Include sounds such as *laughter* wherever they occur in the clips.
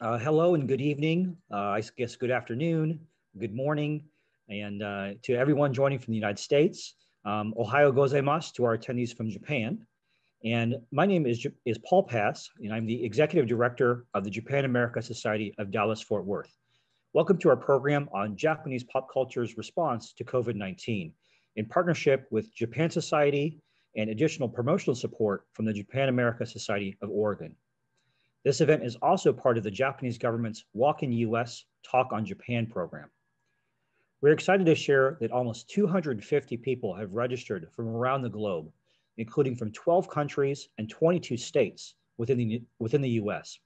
Uh, hello and good evening. Uh, I guess good afternoon, good morning, and uh, to everyone joining from the United States. Um, Ohayo gozaimasu to our attendees from Japan. And my name is, is Paul Pass, and I'm the Executive Director of the Japan America Society of Dallas Fort Worth. Welcome to our program on Japanese pop culture's response to COVID-19 in partnership with Japan Society and additional promotional support from the Japan America Society of Oregon. This event is also part of the Japanese government's Walk in US Talk on Japan program. We're excited to share that almost 250 people have registered from around the globe, including from 12 countries and 22 states within the, within the US.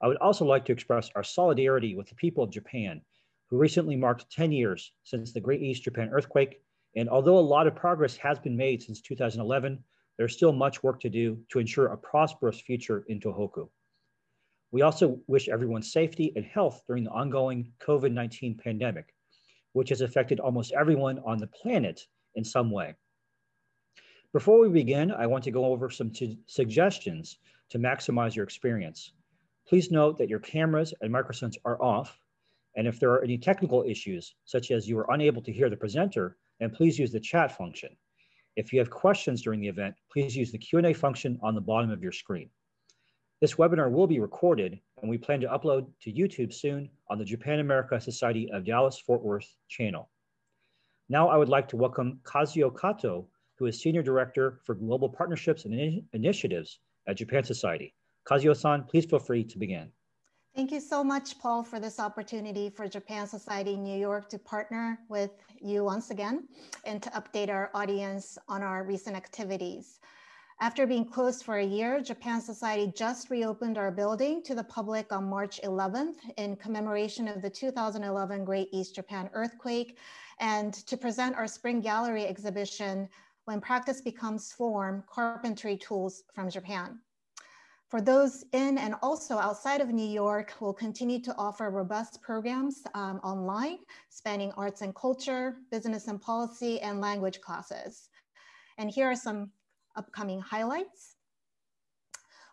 I would also like to express our solidarity with the people of Japan, who recently marked 10 years since the Great East Japan earthquake. And although a lot of progress has been made since 2011, there's still much work to do to ensure a prosperous future in Tohoku. We also wish everyone safety and health during the ongoing COVID-19 pandemic, which has affected almost everyone on the planet in some way. Before we begin, I want to go over some suggestions to maximize your experience. Please note that your cameras and microphones are off, and if there are any technical issues, such as you are unable to hear the presenter, then please use the chat function. If you have questions during the event, please use the Q&A function on the bottom of your screen. This webinar will be recorded and we plan to upload to YouTube soon on the Japan America Society of Dallas Fort Worth channel. Now I would like to welcome Kazuo Kato, who is Senior Director for Global Partnerships and In Initiatives at Japan Society. Kazuo-san, please feel free to begin. Thank you so much, Paul, for this opportunity for Japan Society New York to partner with you once again and to update our audience on our recent activities. After being closed for a year, Japan Society just reopened our building to the public on March 11th in commemoration of the 2011 Great East Japan earthquake and to present our spring gallery exhibition, When Practice Becomes Form, Carpentry Tools from Japan. For those in and also outside of New York, we'll continue to offer robust programs um, online, spanning arts and culture, business and policy, and language classes. And here are some upcoming highlights.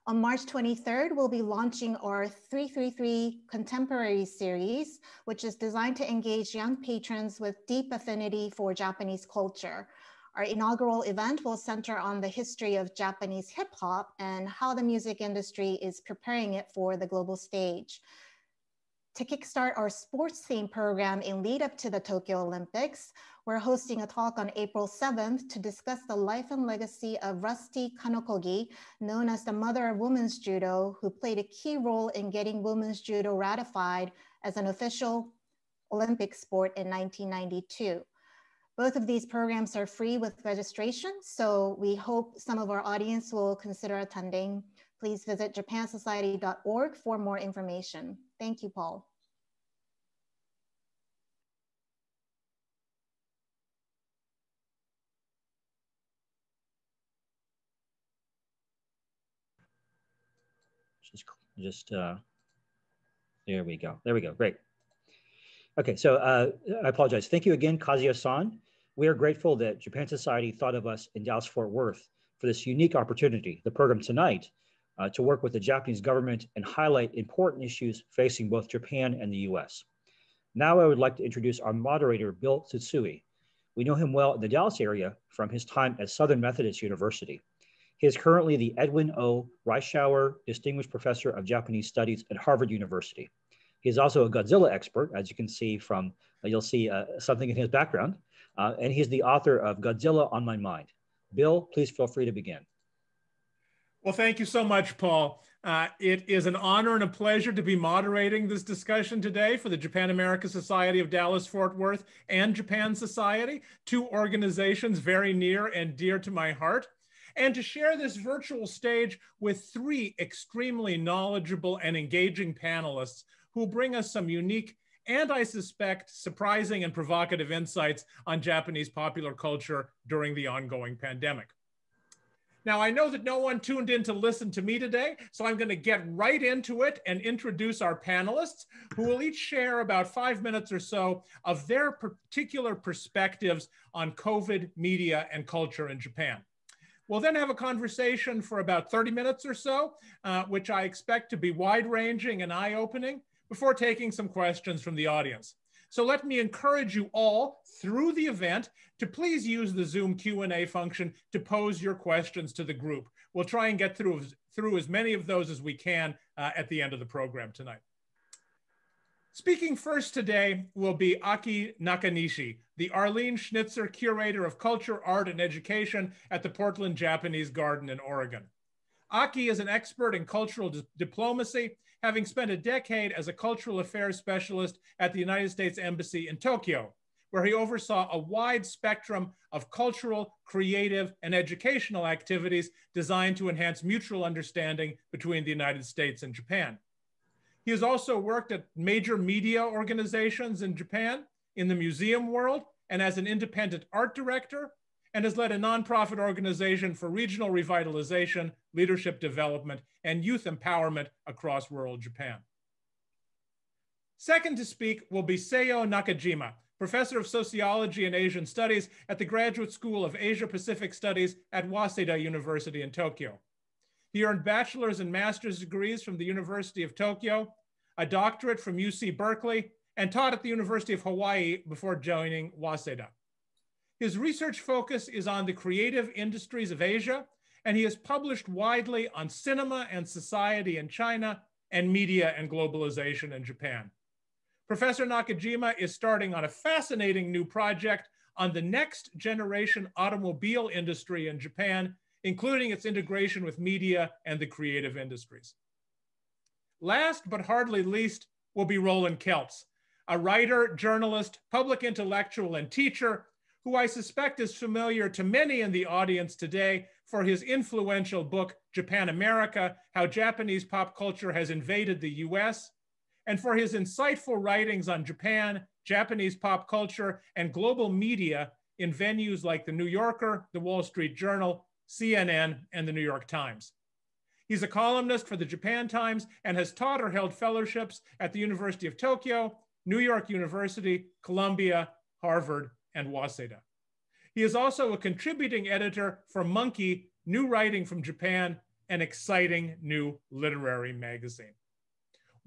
On March 23rd, we'll be launching our 333 Contemporary Series, which is designed to engage young patrons with deep affinity for Japanese culture. Our inaugural event will center on the history of Japanese hip hop and how the music industry is preparing it for the global stage. To kickstart our sports theme program in lead up to the Tokyo Olympics, we're hosting a talk on April 7th to discuss the life and legacy of Rusty Kanokogi, known as the mother of women's judo, who played a key role in getting women's judo ratified as an official Olympic sport in 1992. Both of these programs are free with registration, so we hope some of our audience will consider attending. Please visit japansociety.org for more information. Thank you, Paul. Just, uh, there we go. There we go. Great. Okay, so uh, I apologize. Thank you again, Kazuo-san. We are grateful that Japan Society thought of us in Dallas-Fort Worth for this unique opportunity, the program tonight, uh, to work with the Japanese government and highlight important issues facing both Japan and the US. Now I would like to introduce our moderator, Bill Tsutsui. We know him well in the Dallas area from his time at Southern Methodist University. He is currently the Edwin O. Reischauer Distinguished Professor of Japanese Studies at Harvard University. He is also a Godzilla expert, as you can see from, you'll see uh, something in his background, uh, and he's the author of Godzilla on My Mind. Bill, please feel free to begin. Well, thank you so much, Paul. Uh, it is an honor and a pleasure to be moderating this discussion today for the Japan America Society of Dallas Fort Worth and Japan Society, two organizations very near and dear to my heart and to share this virtual stage with three extremely knowledgeable and engaging panelists who bring us some unique and I suspect surprising and provocative insights on Japanese popular culture during the ongoing pandemic. Now, I know that no one tuned in to listen to me today, so I'm going to get right into it and introduce our panelists, who will each share about five minutes or so of their particular perspectives on COVID, media, and culture in Japan. We'll then have a conversation for about 30 minutes or so, uh, which I expect to be wide ranging and eye opening before taking some questions from the audience. So let me encourage you all through the event to please use the Zoom Q&A function to pose your questions to the group. We'll try and get through, through as many of those as we can uh, at the end of the program tonight. Speaking first today will be Aki Nakanishi, the Arlene Schnitzer Curator of Culture, Art, and Education at the Portland Japanese Garden in Oregon. Aki is an expert in cultural di diplomacy, having spent a decade as a cultural affairs specialist at the United States Embassy in Tokyo, where he oversaw a wide spectrum of cultural, creative, and educational activities designed to enhance mutual understanding between the United States and Japan. He has also worked at major media organizations in Japan, in the museum world, and as an independent art director, and has led a nonprofit organization for regional revitalization, leadership development, and youth empowerment across rural Japan. Second to speak will be Seio Nakajima, professor of sociology and Asian studies at the Graduate School of Asia Pacific Studies at Waseda University in Tokyo. He earned bachelor's and master's degrees from the University of Tokyo a doctorate from UC Berkeley, and taught at the University of Hawaii before joining Waseda. His research focus is on the creative industries of Asia, and he has published widely on cinema and society in China and media and globalization in Japan. Professor Nakajima is starting on a fascinating new project on the next generation automobile industry in Japan, including its integration with media and the creative industries. Last but hardly least will be Roland Kelts, a writer, journalist, public intellectual, and teacher who I suspect is familiar to many in the audience today for his influential book, Japan America How Japanese Pop Culture Has Invaded the US, and for his insightful writings on Japan, Japanese pop culture, and global media in venues like The New Yorker, The Wall Street Journal, CNN, and The New York Times. He's a columnist for the Japan Times and has taught or held fellowships at the University of Tokyo, New York University, Columbia, Harvard, and Waseda. He is also a contributing editor for Monkey, New Writing from Japan, an exciting new literary magazine.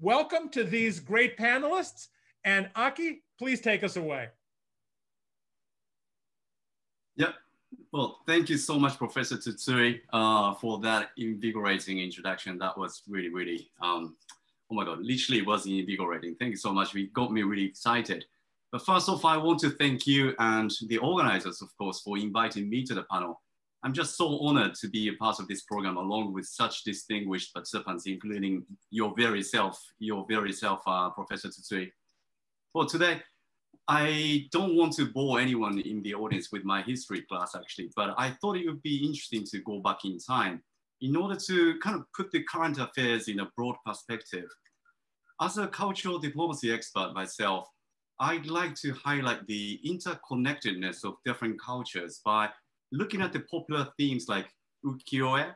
Welcome to these great panelists. And Aki, please take us away. Yep. Well, thank you so much, Professor Tsutsui, uh, for that invigorating introduction. That was really, really, um, oh my God, literally was invigorating. Thank you so much. We got me really excited. But first off, I want to thank you and the organizers, of course, for inviting me to the panel. I'm just so honored to be a part of this program along with such distinguished participants, including your very self, your very self, uh, Professor Tsutsui. Well, today, I don't want to bore anyone in the audience with my history class actually, but I thought it would be interesting to go back in time in order to kind of put the current affairs in a broad perspective. As a cultural diplomacy expert myself, I'd like to highlight the interconnectedness of different cultures by looking at the popular themes like ukiyo-e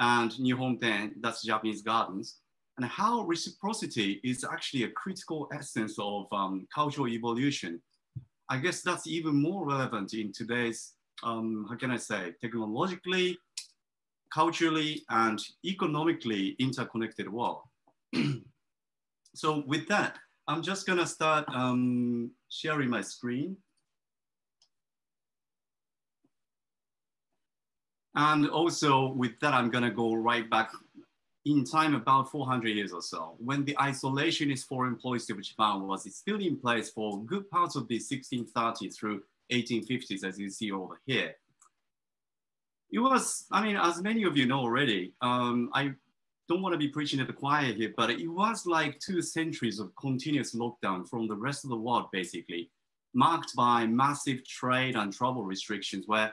and Nihon teien, that's Japanese gardens, and how reciprocity is actually a critical essence of um, cultural evolution. I guess that's even more relevant in today's, um, how can I say, technologically, culturally, and economically interconnected world. *clears throat* so with that, I'm just gonna start um, sharing my screen. And also with that, I'm gonna go right back in time about 400 years or so, when the isolationist foreign policy of Japan was still in place for good parts of the 1630s through 1850s, as you see over here. It was, I mean, as many of you know already, um, I don't want to be preaching at the choir here, but it was like two centuries of continuous lockdown from the rest of the world, basically, marked by massive trade and travel restrictions where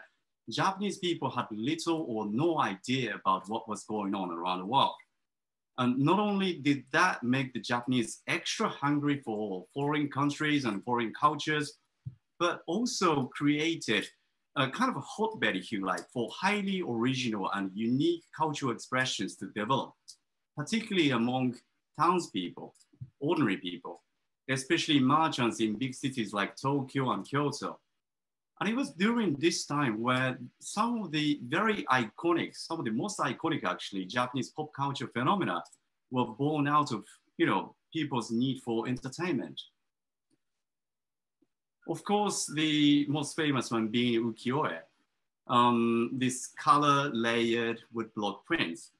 Japanese people had little or no idea about what was going on around the world. And not only did that make the Japanese extra hungry for foreign countries and foreign cultures, but also created a kind of a hotbed, if you like, for highly original and unique cultural expressions to develop, particularly among townspeople, ordinary people, especially merchants in big cities like Tokyo and Kyoto. And it was during this time where some of the very iconic, some of the most iconic actually Japanese pop culture phenomena were born out of, you know, people's need for entertainment. Of course, the most famous one being ukiyo-e, um, this color layered woodblock prints.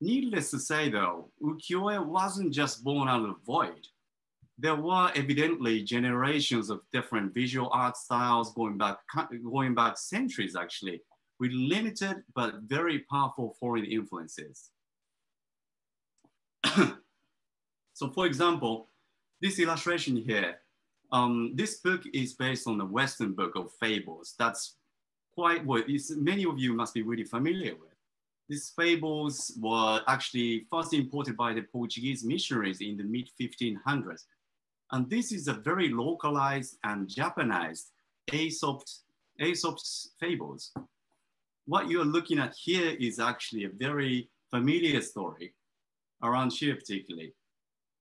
Needless to say though, ukiyo-e wasn't just born out of void. There were evidently generations of different visual art styles going back, going back centuries actually, with limited but very powerful foreign influences. *coughs* so for example, this illustration here, um, this book is based on the Western book of fables. That's quite what many of you must be really familiar with. These fables were actually first imported by the Portuguese missionaries in the mid 1500s. And this is a very localized and Japanized Aesop's, Aesop's fables. What you're looking at here is actually a very familiar story around here particularly.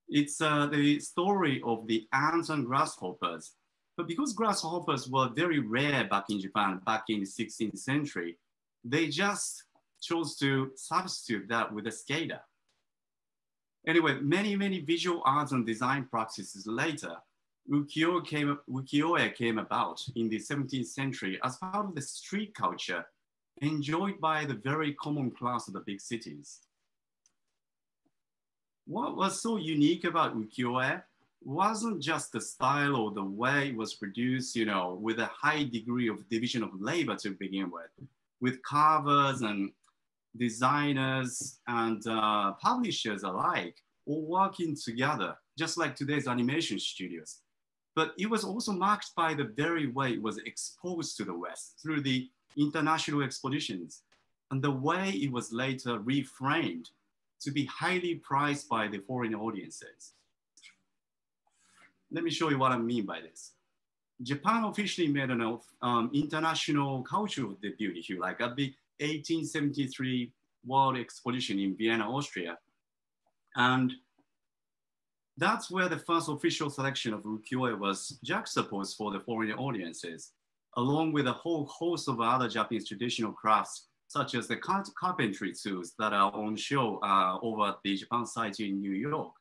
It's uh, the story of the ants and grasshoppers. But because grasshoppers were very rare back in Japan, back in the 16th century, they just chose to substitute that with a skater. Anyway, many, many visual arts and design practices later, ukiyo came, ukiyo-e came about in the 17th century as part of the street culture enjoyed by the very common class of the big cities. What was so unique about ukiyo-e wasn't just the style or the way it was produced, you know, with a high degree of division of labor to begin with, with carvers and designers and uh, publishers alike all working together, just like today's animation studios. But it was also marked by the very way it was exposed to the West through the international expeditions and the way it was later reframed to be highly prized by the foreign audiences. Let me show you what I mean by this. Japan officially made an um, international cultural debut, if you like, at the 1873 World Exposition in Vienna, Austria. And that's where the first official selection of ukiyo-e was juxtaposed for the foreign audiences, along with a whole host of other Japanese traditional crafts, such as the carpentry tools that are on show uh, over at the Japan Society in New York.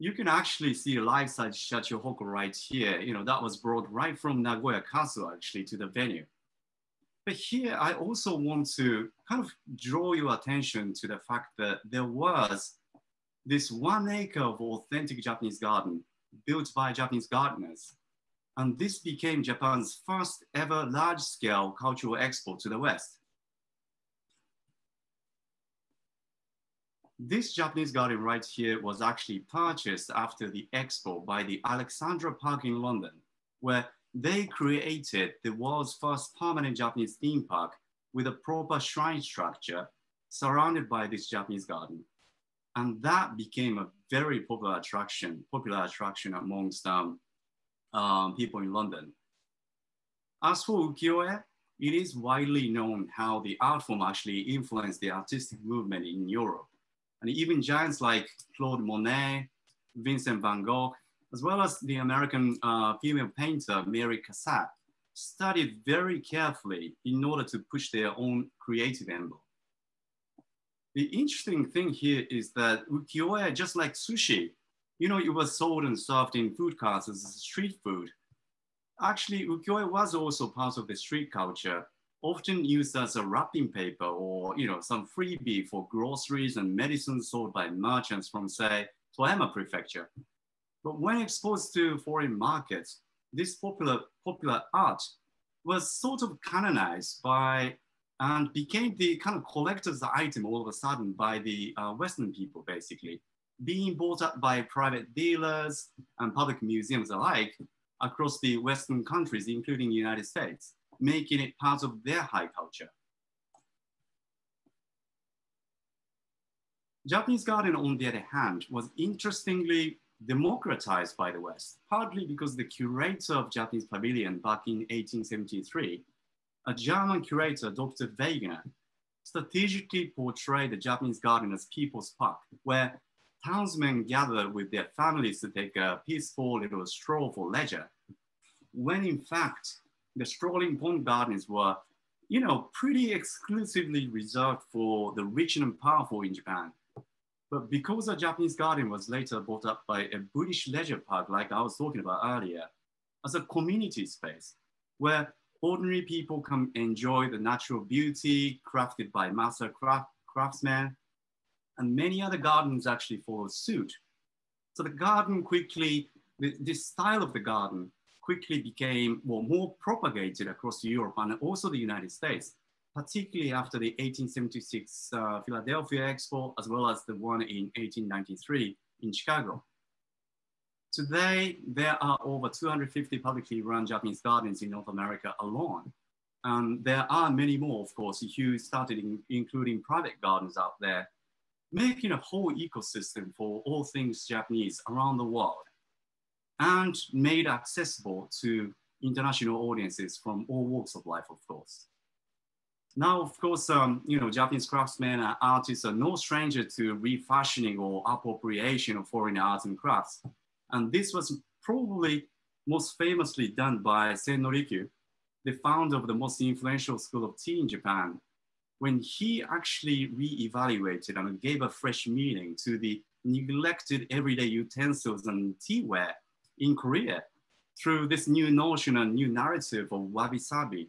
You can actually see a life-size Shachihoko right here. You know, that was brought right from Nagoya Castle actually to the venue. But here, I also want to kind of draw your attention to the fact that there was this one acre of authentic Japanese garden built by Japanese gardeners. And this became Japan's first ever large scale cultural export to the West. This Japanese garden right here was actually purchased after the expo by the Alexandra Park in London, where they created the world's first permanent Japanese theme park with a proper shrine structure surrounded by this Japanese garden. And that became a very popular attraction, popular attraction amongst um, um, people in London. As for ukiyo-e, it is widely known how the art form actually influenced the artistic movement in Europe. And even giants like Claude Monet, Vincent van Gogh, as well as the American uh, female painter Mary Cassatt, studied very carefully in order to push their own creative envelope. The interesting thing here is that ukiyo-e, just like sushi, you know, it was sold and served in food carts as street food. Actually, ukiyo-e was also part of the street culture, often used as a wrapping paper or, you know, some freebie for groceries and medicines sold by merchants from, say, Toyama Prefecture. But when exposed to foreign markets, this popular, popular art was sort of canonized by and became the kind of collector's item all of a sudden by the uh, Western people, basically, being bought up by private dealers and public museums alike across the Western countries, including the United States, making it part of their high culture. Japanese garden, on the other hand, was interestingly democratized by the West, partly because the curator of Japanese Pavilion back in 1873, a German curator, Dr. Wagener, strategically portrayed the Japanese garden as people's park, where townsmen gather with their families to take a peaceful little stroll for leisure, when in fact the strolling pond gardens were, you know, pretty exclusively reserved for the rich and powerful in Japan. But because the Japanese garden was later bought up by a British leisure park, like I was talking about earlier, as a community space where ordinary people can enjoy the natural beauty crafted by master craft, craftsmen, and many other gardens actually followed suit. So the garden quickly, this style of the garden quickly became well, more propagated across Europe and also the United States, particularly after the 1876 uh, Philadelphia Expo, as well as the one in 1893 in Chicago. Today, there are over 250 publicly run Japanese gardens in North America alone. And there are many more, of course, who started in, including private gardens out there, making a whole ecosystem for all things Japanese around the world and made accessible to international audiences from all walks of life, of course. Now, of course, um, you know, Japanese craftsmen and artists are no stranger to refashioning or appropriation of foreign arts and crafts. And this was probably most famously done by Sen no Rikyu, the founder of the most influential school of tea in Japan, when he actually re-evaluated and gave a fresh meaning to the neglected everyday utensils and teaware in Korea through this new notion and new narrative of wabi-sabi.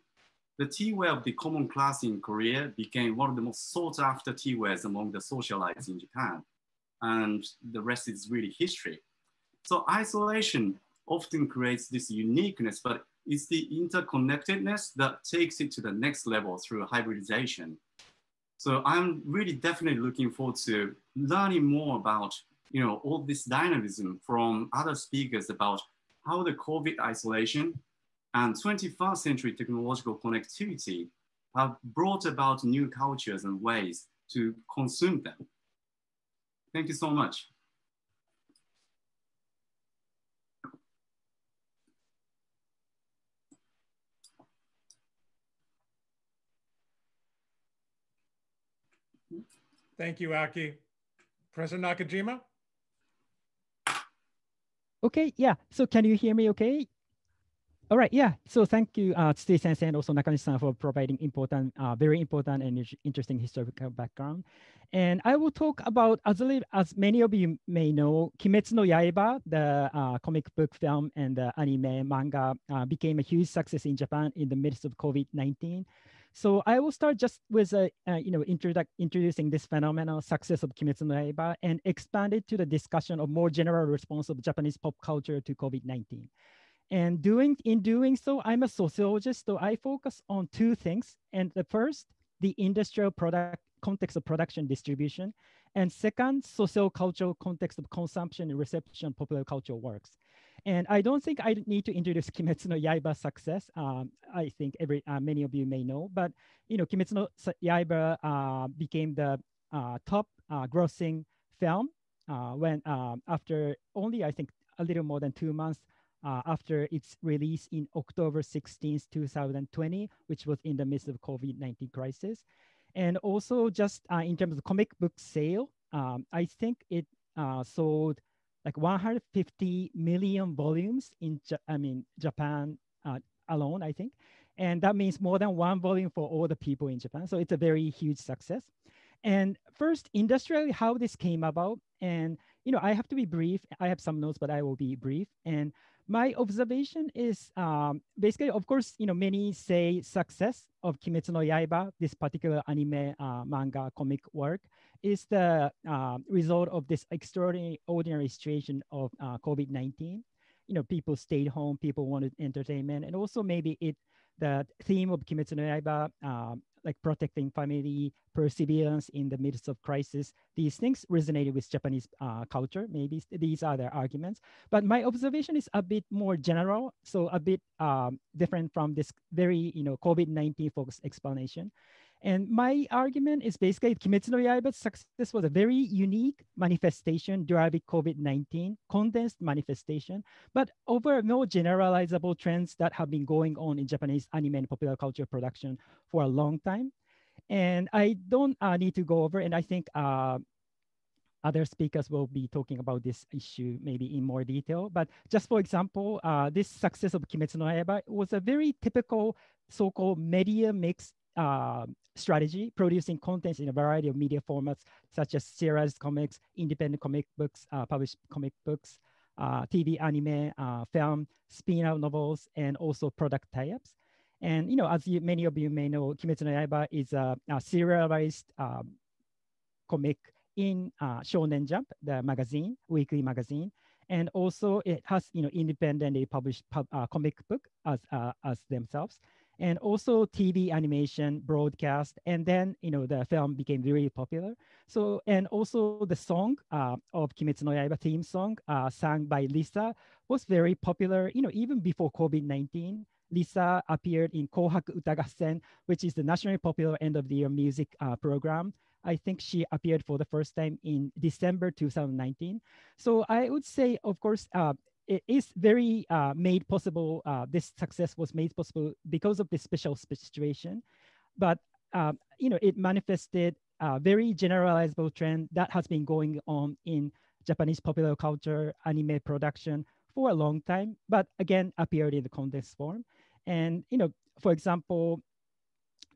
The teaware of the common class in Korea became one of the most sought after teawares among the socialites in Japan. And the rest is really history. So isolation often creates this uniqueness, but it's the interconnectedness that takes it to the next level through hybridization. So I'm really definitely looking forward to learning more about you know, all this dynamism from other speakers about how the COVID isolation and 21st century technological connectivity have brought about new cultures and ways to consume them. Thank you so much. Thank you, Aki. President Nakajima? Okay, yeah. So can you hear me okay? All right, yeah. So thank you, uh, Sensei and also Nakanishi-san for providing important, uh, very important and interesting historical background. And I will talk about, as, as many of you may know, Kimetsu no Yaiba, the uh, comic book film and the anime manga uh, became a huge success in Japan in the midst of COVID-19. So I will start just with uh, you know, introducing this phenomenal success of Kimetsu no Yaiba and expand it to the discussion of more general response of Japanese pop culture to COVID-19. And doing in doing so, I'm a sociologist, so I focus on two things. And the first, the industrial product context of production distribution. And second, social cultural context of consumption and reception of popular cultural works. And I don't think I need to introduce *laughs* Kimetsu no Yaiba success. Um, I think every uh, many of you may know, but you know, Kimetsu no Yaiba uh, became the uh, top uh, grossing film uh, when um, after only I think a little more than two months uh, after its release in October 16th, 2020, which was in the midst of COVID-19 crisis. And also just in terms of comic book sale, um, I think it sold like 150 million volumes in, I mean, Japan uh, alone, I think. And that means more than one volume for all the people in Japan. So it's a very huge success. And first, industrially, how this came about. And, you know, I have to be brief. I have some notes, but I will be brief. And my observation is um, basically, of course, you know, many say success of Kimetsu no Yaiba, this particular anime, uh, manga, comic work, is the uh, result of this extraordinary ordinary situation of uh, COVID-19. You know, people stayed home, people wanted entertainment, and also maybe it the theme of Kimetsu no Yaiba, um, like protecting family, perseverance in the midst of crisis. These things resonated with Japanese uh, culture. Maybe these are their arguments. But my observation is a bit more general, so a bit um, different from this very, you know, COVID-19 focused explanation. And my argument is basically Kimetsu no Yaiba's success was a very unique manifestation deriving COVID-19, condensed manifestation, but over no generalizable trends that have been going on in Japanese anime and popular culture production for a long time. And I don't uh, need to go over, and I think uh, other speakers will be talking about this issue maybe in more detail. But just for example, uh, this success of Kimetsu no Yaiba was a very typical so-called media mix uh, strategy, producing contents in a variety of media formats, such as serialized comics, independent comic books, uh, published comic books, uh, TV, anime, uh, film, spin-out novels, and also product tie-ups. And you know, as you, many of you may know, Kimetsu no Yaiba is a, a serialized um, comic in uh, Shonen Jump, the magazine, weekly magazine, and also it has you know independently published pub, uh, comic book as as themselves, and also TV animation, broadcast, and then you know the film became really popular. So and also the song uh, of Kimetsu no Yaiba theme song, uh, sung by Lisa, was very popular. You know even before COVID nineteen. Lisa appeared in Kohaku Utagassen, which is the nationally popular end of the year music uh, program. I think she appeared for the first time in December 2019. So I would say, of course, uh, it is very uh, made possible. Uh, this success was made possible because of this special situation, but um, you know it manifested a very generalizable trend that has been going on in Japanese popular culture, anime production for a long time, but again appeared in the condensed form. And you know, for example,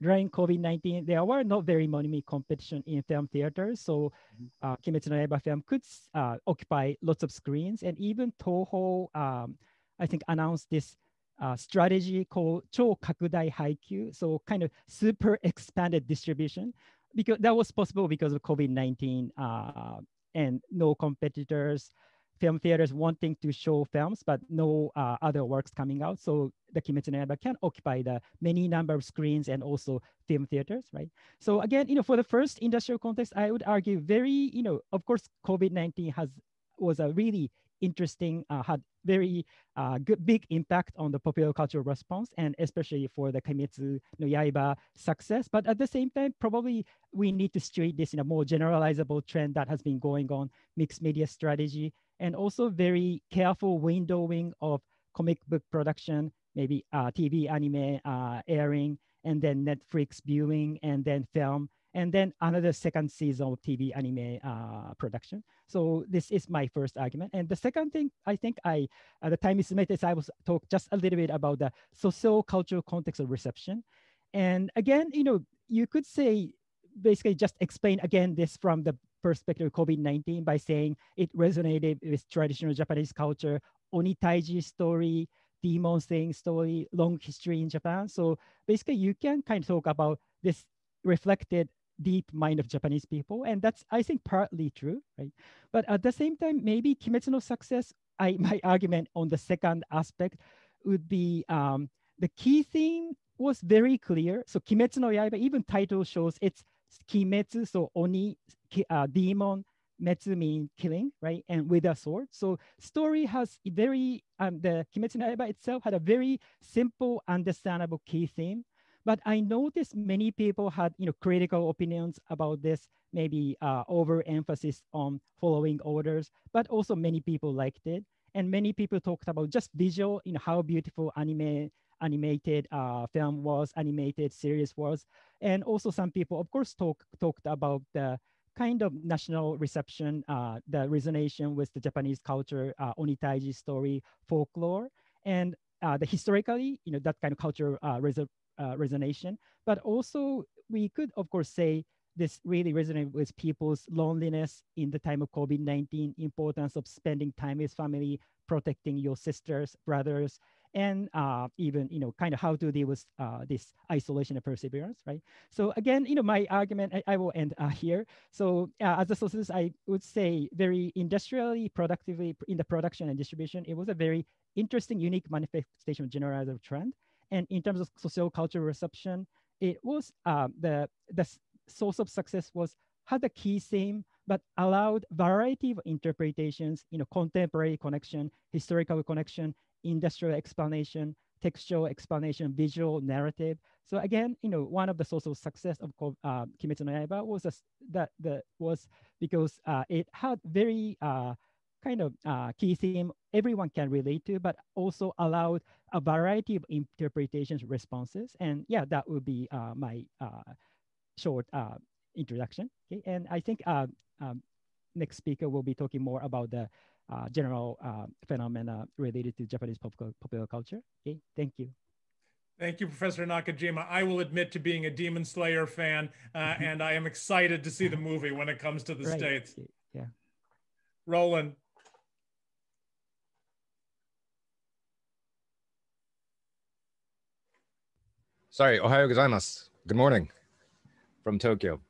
during COVID-19, there were not very many competition in film theaters. So mm-hmm. uh, Kimetsu no Yaiba film could uh, occupy lots of screens. And even Toho, um, I think, announced this uh, strategy called Chou Kakudai Haikyu. So kind of super *laughs* expanded distribution because that was possible because of COVID-19 uh, and no competitors film theaters wanting to show films, but no uh, other works coming out. So the Kimetsu no Yaiba can occupy the many number of screens and also film theaters, right? So again, you know, for the first industrial context, I would argue very, you know, of course, COVID-19 has was a really interesting, uh, had very uh, good, big impact on the popular cultural response, and especially for the Kimetsu no Yaiba success. But at the same time, probably we need to treat this in a more generalizable trend that has been going on, mixed media strategy, and also very careful windowing of comic book production, maybe uh, TV anime uh, airing, and then Netflix viewing, and then film, and then another second season of TV anime uh, production. So this is my first argument. And the second thing, I think I, at the time is estimated, I was talk just a little bit about the socio-cultural context of reception. And again, you know, you could say, basically just explain again this from the perspective of COVID-19 by saying it resonated with traditional Japanese culture, Onitaiji story, demon saying story, long history in Japan. So basically you can kind of talk about this reflected deep mind of Japanese people. And that's, I think, partly true, right? But at the same time, maybe Kimetsu no success, I, *laughs* my argument on the second aspect would be um, the key theme was very clear. So Kimetsu no Yaiba, even title shows it's Kimetsu, so Oni, uh, demon, Metsu mean killing, right? And with a sword. So story has very, um, the Kimetsu no Yaiba itself had a very simple, understandable key theme. But I noticed many people had, you know, critical opinions about this, maybe uh, overemphasis on following orders, but also many people liked it. And many people talked about just visual, you know, how beautiful anime animated uh, film was, animated series was. And also some people, of course, talk, talked about the kind of national reception, uh, the resonation with the Japanese culture, uh, Onitaiji story, folklore, and uh, the historically, you know, that kind of culture uh, res uh, resonation. But also we could, of course, say this really resonated with people's loneliness in the time of COVID-19, importance of spending time with family, protecting your sisters, brothers, and uh, even you know kind of how to deal with uh, this isolation and perseverance, right? So again, you know my argument I, I will end uh, here. So uh, as a socialist, I would say very industrially, productively in the production and distribution, it was a very interesting, unique manifestation of generalized trend. And in terms of social cultural reception, it was uh, the the source of success was had a key theme but allowed variety of interpretations, you know, contemporary connection, historical connection, industrial explanation, textual explanation, visual narrative. So again, you know, one of the sources of success of uh, Kimetsu no Yaiba was a, that the was because uh, it had very uh, kind of uh, key theme everyone can relate to, but also allowed a variety of interpretations, responses. And yeah, that would be uh, my uh, short uh, introduction. Okay, and I think um, next speaker will be talking more about the uh, general uh, phenomena related to Japanese popular culture. Okay, thank you. Thank you, Professor Nakajima. I will admit to being a Demon Slayer fan, uh, mm-hmm. and I am excited to see the movie when it comes to the right. States. Yeah. Roland. Sorry, Ohayo gozaimasu. Good morning from Tokyo.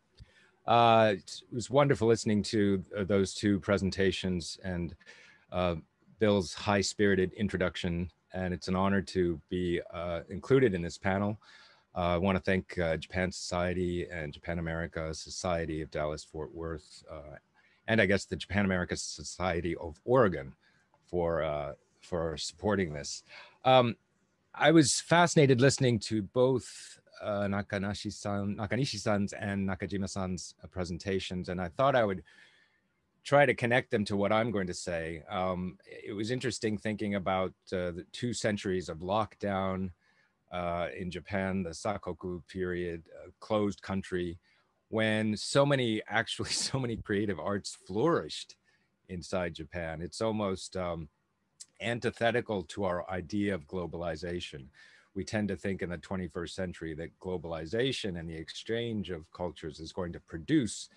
Uh, it was wonderful listening to uh, those two presentations and uh, Bill's high-spirited introduction and it's an honor to be uh, included in this panel. Uh, I want to thank uh, Japan Society and Japan America Society of Dallas Fort Worth, and I guess the Japan America Society of Oregon for for supporting this. Um, I was fascinated listening to both uh, Nakanishi-san, Nakanishi-san's and Nakajima-san's presentations, and I thought I would try to connect them to what I'm going to say. Um, it was interesting thinking about uh, the two centuries of lockdown uh, in Japan, the Sakoku period, uh, closed country, when so many, *laughs* actually, so many creative arts flourished inside Japan. It's almost um, antithetical to our idea of globalization. We tend to think in the 21st century that globalization and the exchange of cultures is going to produce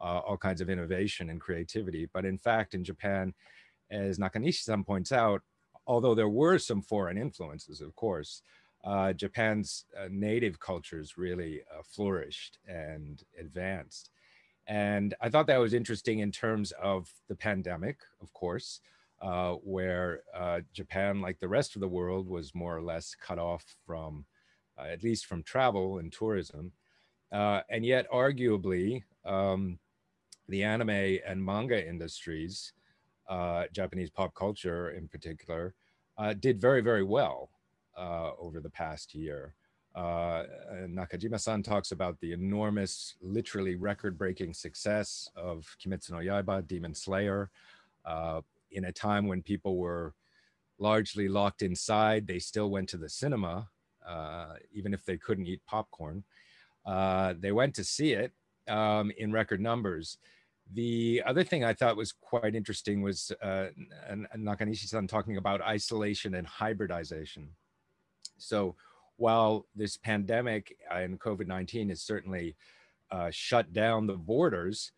uh, all kinds of innovation and creativity. But in fact, in Japan, as Nakanishi-san points out, although there were some foreign influences, of course, uh, Japan's uh, native cultures really uh, flourished and advanced. And I thought that was interesting in terms of the pandemic, of course, uh, where uh, Japan, like the rest of the world, was more or less cut off from, at least from travel and tourism. and yet, arguably, um, the anime and manga industries, uh, Japanese pop culture in particular, uh, did very, very well uh, over the past year. Uh, Nakajima-san talks about the enormous, literally record-breaking success of Kimetsu no Yaiba, Demon Slayer, uh, in a time when people were largely locked inside. They still went to the cinema, uh, even if they couldn't eat popcorn. they went to see it, um, in record numbers. The other thing I thought was quite interesting was uh, Nakanishi-san talking about isolation and hybridization. So while this pandemic and COVID-19 has certainly uh, shut down the borders,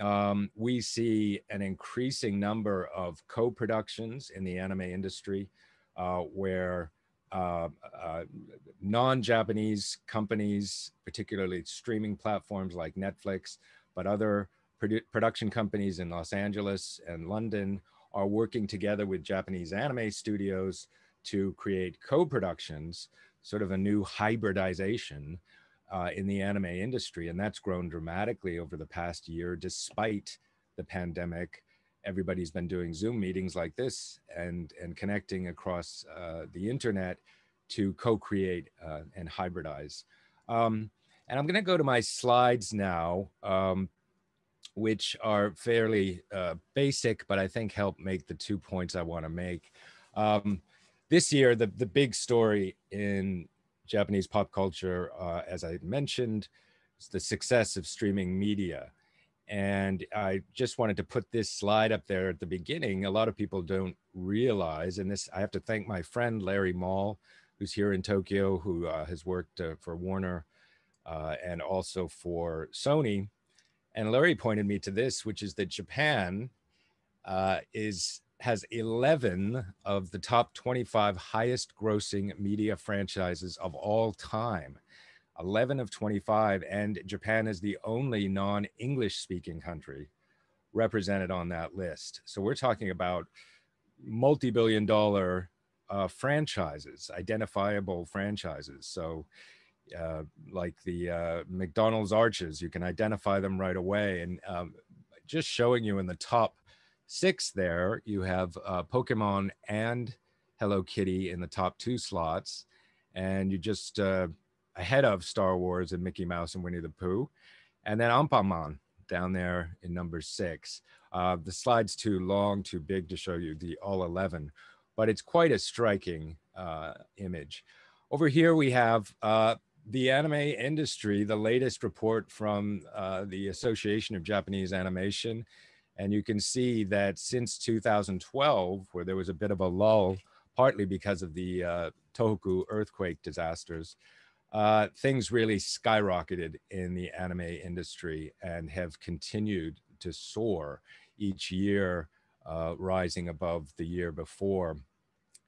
um, we see an increasing number of co-productions in the anime industry uh, where uh, uh, non-Japanese companies, particularly streaming platforms like Netflix, but other produ production companies in Los Angeles and London are working together with Japanese anime studios to create co-productions, sort of a new hybridization uh, in the anime industry. And that's grown dramatically over the past year, despite the pandemic. Everybody's been doing Zoom meetings like this and, and connecting across uh, the internet to co-create uh, and hybridize. Um, and I'm gonna go to my slides now. Um, which are fairly uh, basic, but I think help make the two points I want to make. Um, this year, the, the big story in Japanese pop culture, uh, as I mentioned, the success of streaming media. And I just wanted to put this slide up there at the beginning. A lot of people don't realize, and this I have to thank my friend Larry Mall, who's here in Tokyo, who uh, has worked uh, for Warner uh, and also for Sony and Larry pointed me to this, which is that Japan uh, is has 11 of the top 25 highest grossing media franchises of all time. 11 of 25, and Japan is the only non English speaking country represented on that list. So we're talking about multi billion dollar uh, franchises, identifiable franchises. So uh, like the uh, McDonald's arches. You can identify them right away. And um, just showing you in the top six there, you have uh, Pokemon and Hello Kitty in the top two slots. And you're just uh, ahead of Star Wars and Mickey Mouse and Winnie the Pooh. And then Anpanman down there in number six. Uh, the slide's too long, too big to show you the all 11, but it's quite a striking uh, image. Over here we have uh, the anime industry, the latest report from uh, the Association of Japanese Animation And you can see that since 2012, where there was a bit of a lull, partly because of the uh, Tohoku earthquake disasters, uh, things really skyrocketed in the anime industry and have continued to soar each year, uh, rising above the year before.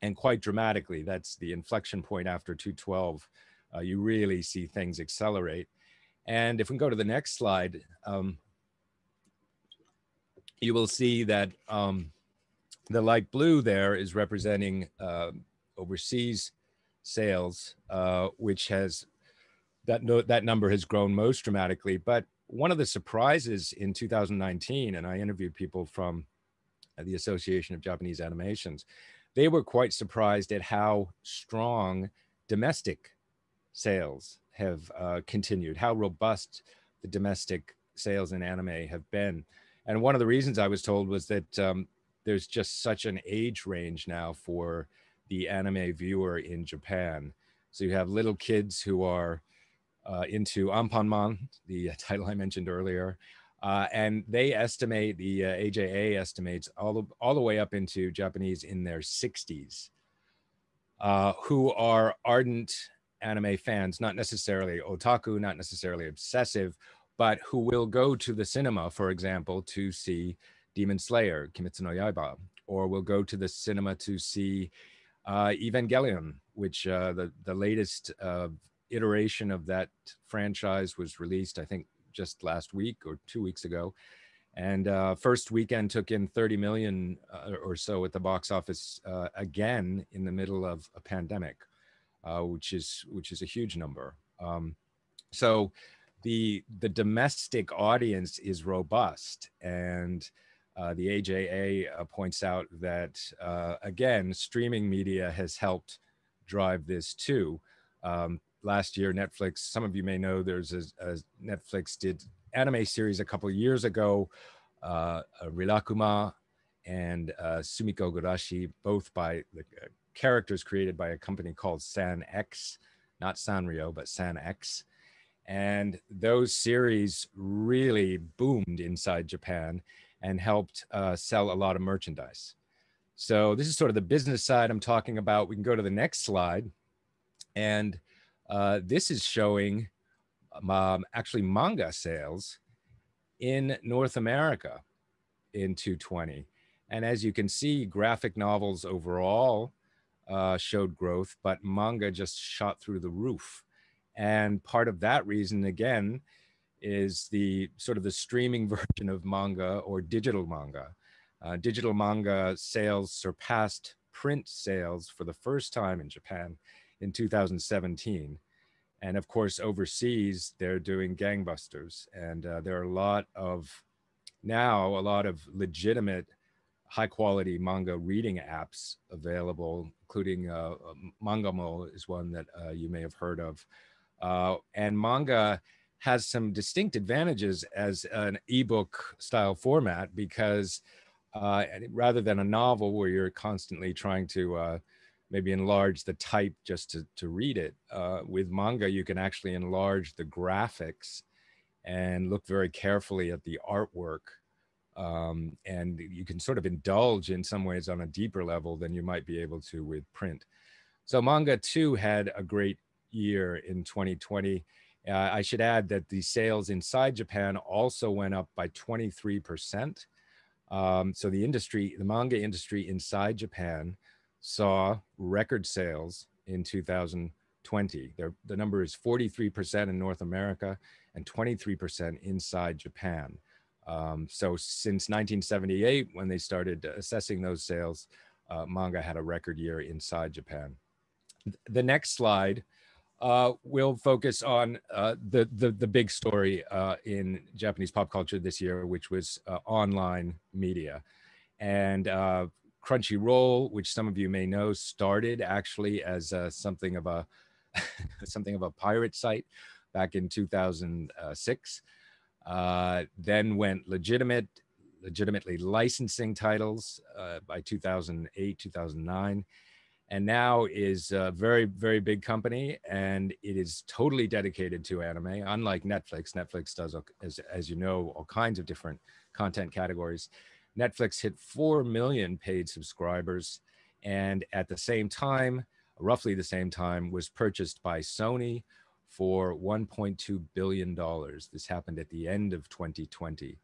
And quite dramatically, that's the inflection point after 212. Uh, you really see things accelerate. And if we go to the next slide, um, you will see that um, the light blue there is representing uh, overseas sales, uh, which has that no, that number has grown most dramatically. But one of the surprises in 2019, and I interviewed people from the Association of Japanese Animations, they were quite surprised at how strong domestic sales have uh, continued, how robust the domestic sales in anime have been. And one of the reasons I was told was that um, there's just such an age range now for the anime viewer in Japan. So you have little kids who are uh, into Anpanman, the *laughs* title I mentioned earlier, uh, and they estimate the uh, AJA estimates all the, all the way up into Japanese in their 60s, uh, who are ardent anime fans, not necessarily otaku, not necessarily obsessive, but who will go to the cinema, for example, to see Demon Slayer, Kimetsu no Yaiba, or will go to the cinema to see uh, Evangelion, which uh, the the latest uh, iteration of that franchise was released, I think, just last week or two weeks ago, and uh, first weekend took in 30 million uh, or so at the box office uh, again in the middle of a pandemic, which is which is a huge number. Um, so the the domestic audience is robust. And uh, the AJA uh, points out that uh, again streaming media has helped drive this too. Um, last year netflix some of you may know there's a, a netflix did anime series a couple years ago uh, Rilakkuma and uh, Sumikko Gurashi both by the uh, characters created by a company called San-X not sanrio but San-X and those series really boomed inside Japan and helped uh, sell a lot of merchandise. So this is sort of the business side I'm talking about. We can go to the next slide. And uh, this is showing um, actually manga sales in North America in 220. And as you can see, graphic novels overall uh, showed growth, but manga just shot through the roof. And part of that reason, again, is the sort of the streaming *laughs* version of manga or digital manga. Uh, digital manga sales surpassed print sales for the first time in Japan in 2017. And of course, overseas, they're doing gangbusters. And uh, there are a lot of now, a lot of legitimate high quality manga reading apps available, including uh, Mangamo is one that uh, you may have heard of. Uh, and manga has some distinct advantages as an ebook style format because uh, rather than a novel where you're constantly trying to uh, maybe enlarge the type just to, to read it, uh, with manga, you can actually enlarge the graphics and look very carefully at the artwork. Um, and you can sort of indulge in some ways on a deeper level than you might be able to with print. So manga too had a great year in 2020. Uh, I should add that the sales inside Japan also went up by 23%. Um, so the industry, the manga industry inside Japan saw record sales in 2020. There, the number is 43% in North America and 23% inside Japan. Um, so since 1978, when they started assessing those sales, uh, manga had a record year inside Japan. The next slide uh, we'll focus on uh, the, the, the big story uh, in Japanese pop culture this year, which was uh, online media, and uh, Crunchyroll, which some of you may know, started actually as uh, something of a *laughs* something of a pirate site back in 2006. then went legitimate, legitimately licensing titles by 2008, 2009 and now is a very, very big company and it is totally dedicated to anime, unlike Netflix. Netflix does, uh, as, as you know, all kinds of different content categories. Netflix hit 4 million paid subscribers and at the same time, roughly the same time, was purchased by Sony for $1.2 billion. This happened at the end of 2020.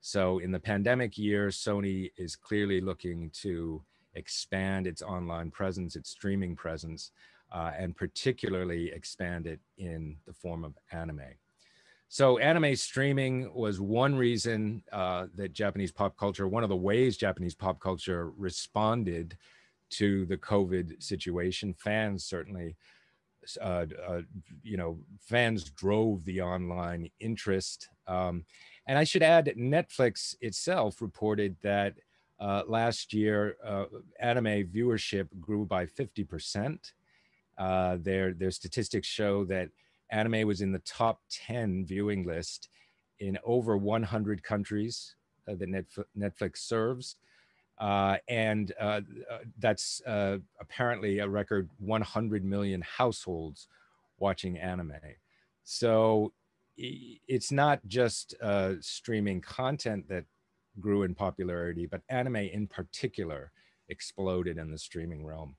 So in the pandemic year, Sony is clearly looking to expand its online presence, its streaming presence, uh, and particularly expand it in the form of anime. So anime streaming was one reason uh, that Japanese pop culture, one of the ways Japanese pop culture responded to the COVID situation. Fans certainly, uh, uh, you know, fans drove the online interest. Um, and I should add, Netflix itself reported that uh, last year, uh, anime viewership grew by 50%. Uh, their, their statistics show that anime was in the top 10 viewing list in over 100 countries uh, that Netflix serves. Uh, and uh, that's apparently a record 100 million households watching anime. So it's not just streaming content that grew in popularity, but anime in particular exploded in the streaming realm.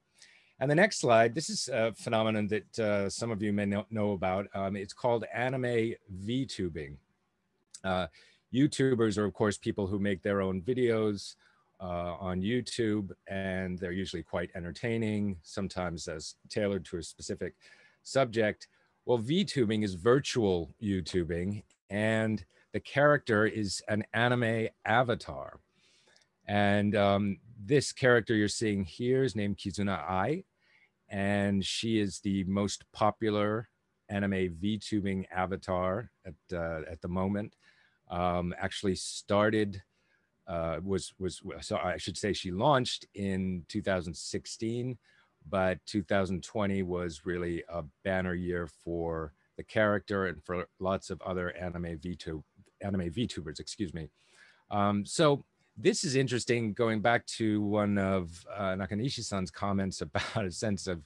And the next slide, this is a phenomenon that uh, some of you may know, know about. Um, it's called anime VTubing. Uh, YouTubers are, of course, people who make their own videos uh, on YouTube, and they're usually quite entertaining, sometimes as tailored to a specific subject. Well, VTubing is virtual YouTubing, and the character is an anime avatar. And um, this character you're seeing here is named Kizuna Ai, and she is the most popular anime VTubing avatar at, uh, at the moment. Um, actually started, uh, was, was, so I should say she launched in 2016, but 2020 was really a banner year for the character and for lots of other anime VTube anime VTubers, excuse me. Um, so this is interesting going back to one of uh, Nakanishi-san's comments *laughs* about a sense of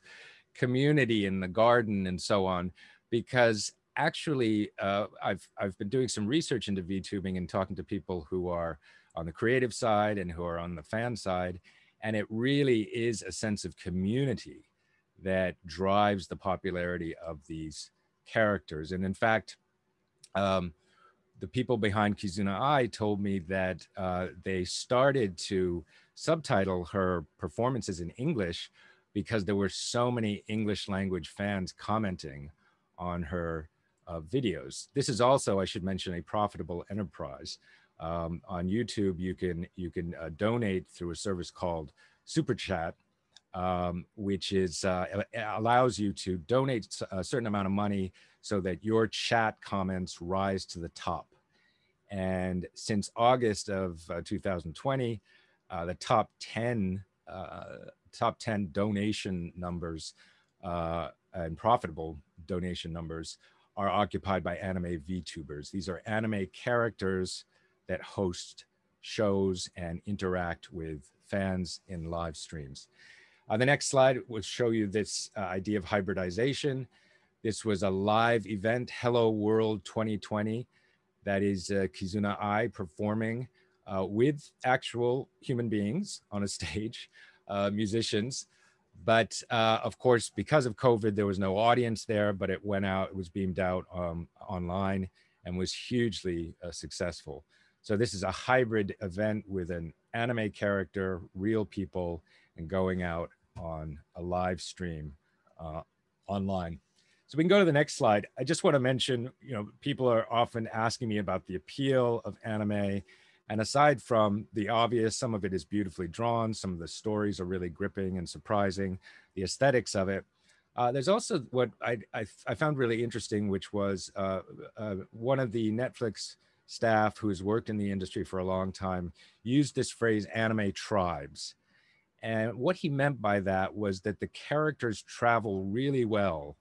community in the garden and so on, because actually uh, I've, I've been doing some research into VTubing and talking to people who are on the creative side and who are on the fan side. And it really is a sense of community that drives the popularity of these characters. And in fact, um, the people behind Kizuna Ai told me that uh, they started to subtitle her performances in English because there were so many English language fans commenting on her uh, videos. This is also, I should mention, a profitable enterprise. Um, on YouTube, you can you can uh, donate through a service called Super Chat, um, which is uh, allows you to donate a certain amount of money so that your chat comments rise to the top. And since August of uh, 2020, uh, the top 10 uh, top 10 donation numbers uh, and profitable donation numbers are occupied by anime VTubers. These are anime characters that host shows and interact with fans in live streams. Uh, the next slide will show you this uh, idea of hybridization. This was a live event, Hello World 2020. That is uh, Kizuna Ai performing uh, with actual human beings on a *laughs* stage, uh, musicians. But uh, of course, because of COVID, there was no audience there, but it went out, it was beamed out um, online and was hugely uh, successful. So this is a hybrid event with an anime character, real people, and going out on a live stream uh, online. So we can go to the next slide. I just want to mention, you know, people are often asking me about the appeal of anime. And aside from the obvious, some of it is beautifully drawn. Some of the stories are really gripping and surprising. The aesthetics of it. Uh, there's also what I, I, I, found really interesting, which was uh, uh, one of the Netflix staff who has worked in the industry for a long time used this phrase anime tribes. And what he meant by that was that the characters travel really well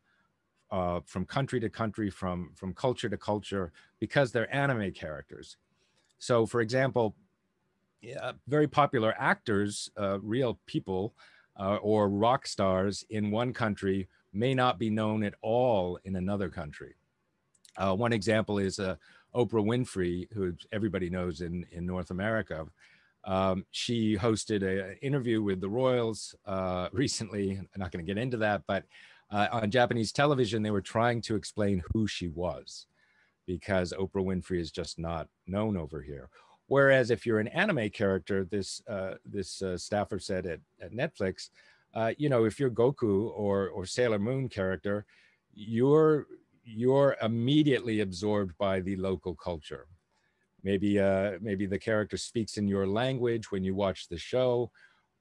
uh, from country to country, from, from culture to culture, because they're anime characters. So, for example, yeah, very popular actors, uh, real people, uh, or rock stars in one country may not be known at all in another country. Uh, one example is uh, Oprah Winfrey, who everybody knows in, in North America. Um, she hosted an interview with the Royals uh, *laughs* recently. I'm not going to get into that, but uh, on Japanese television, they were trying to explain who she was because Oprah Winfrey is just not known over here. Whereas if you're an anime character, this uh, this uh, staffer said at, at Netflix, uh, you know, if you're Goku or or Sailor Moon character, you're you're immediately absorbed by the local culture. Maybe uh, maybe the character speaks in your language when you watch the show,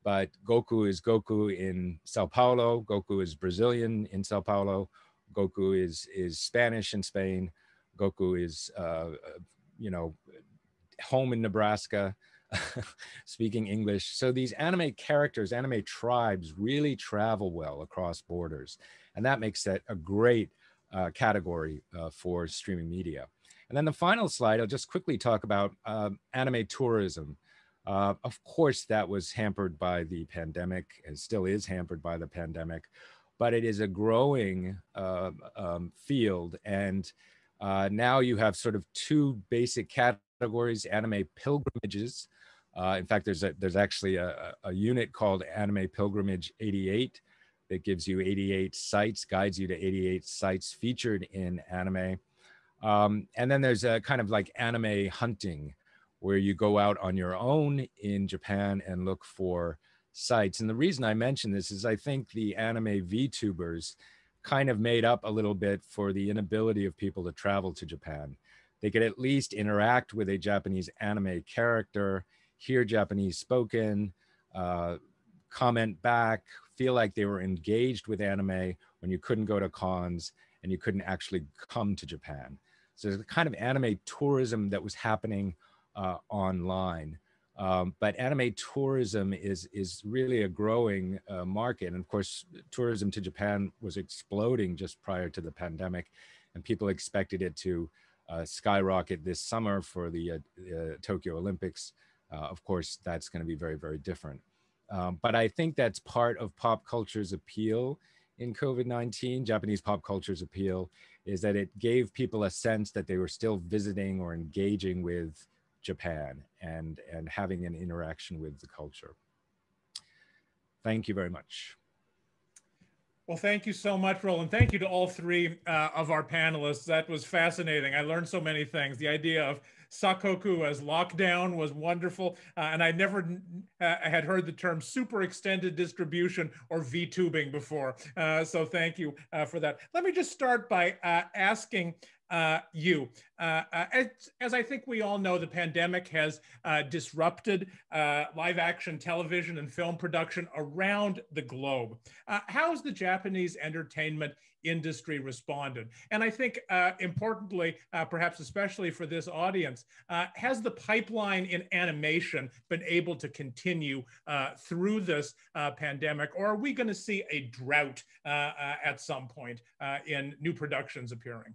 but Goku is Goku in Sao Paulo. Goku is Brazilian in Sao Paulo. Goku is is Spanish in Spain. Goku is uh, you know home in Nebraska, *laughs* speaking English. So these anime characters, anime tribes really travel well across borders. And that makes it a great uh, category uh, for streaming media. And then the final slide, I'll just quickly talk about uh, anime tourism. Uh, of course, that was hampered by the pandemic and still is hampered by the pandemic, but it is a growing uh, um, field. And uh, now you have sort of two basic categories anime pilgrimages. Uh, in fact, there's a, there's actually a, a unit called Anime Pilgrimage 88 that gives you 88 sites, guides you to 88 sites featured in anime. Um, and then there's a kind of like anime hunting, where you go out on your own in Japan and look for sites. And the reason I mention this is I think the anime VTubers kind of made up a little bit for the inability of people to travel to Japan they could at least interact with a Japanese anime character, hear Japanese spoken, uh, comment back, feel like they were engaged with anime when you couldn't go to cons and you couldn't actually come to Japan. So there's a kind of anime tourism that was happening uh, online. Um, but anime tourism is is really a growing uh, market, and of course, tourism to Japan was exploding just prior to the pandemic, and people expected it to uh, skyrocket this summer for the uh, uh, Tokyo Olympics. of course, that's going to be very, very different. Um, but I think that's part of pop culture's appeal in COVID 19, Japanese pop culture's appeal, is that it gave people a sense that they were still visiting or engaging with Japan and, and having an interaction with the culture. Thank you very much. Well, thank you so much, Roland. Thank you to all three uh, of our panelists. That was fascinating. I learned so many things. The idea of Sakoku as lockdown was wonderful. Uh, and I never uh, had heard the term super extended distribution or VTubing before. Uh, so thank you uh, for that. Let me just start by uh, asking uh, you. Uh, uh, as, as, I think we all know, the pandemic has uh, disrupted uh, live action television and film production around the globe. Uh, how has the Japanese entertainment industry responded? And I think importantly, perhaps especially for this audience, has the pipeline in animation been able to continue through this pandemic, or are we going to see a drought at some point in new productions appearing?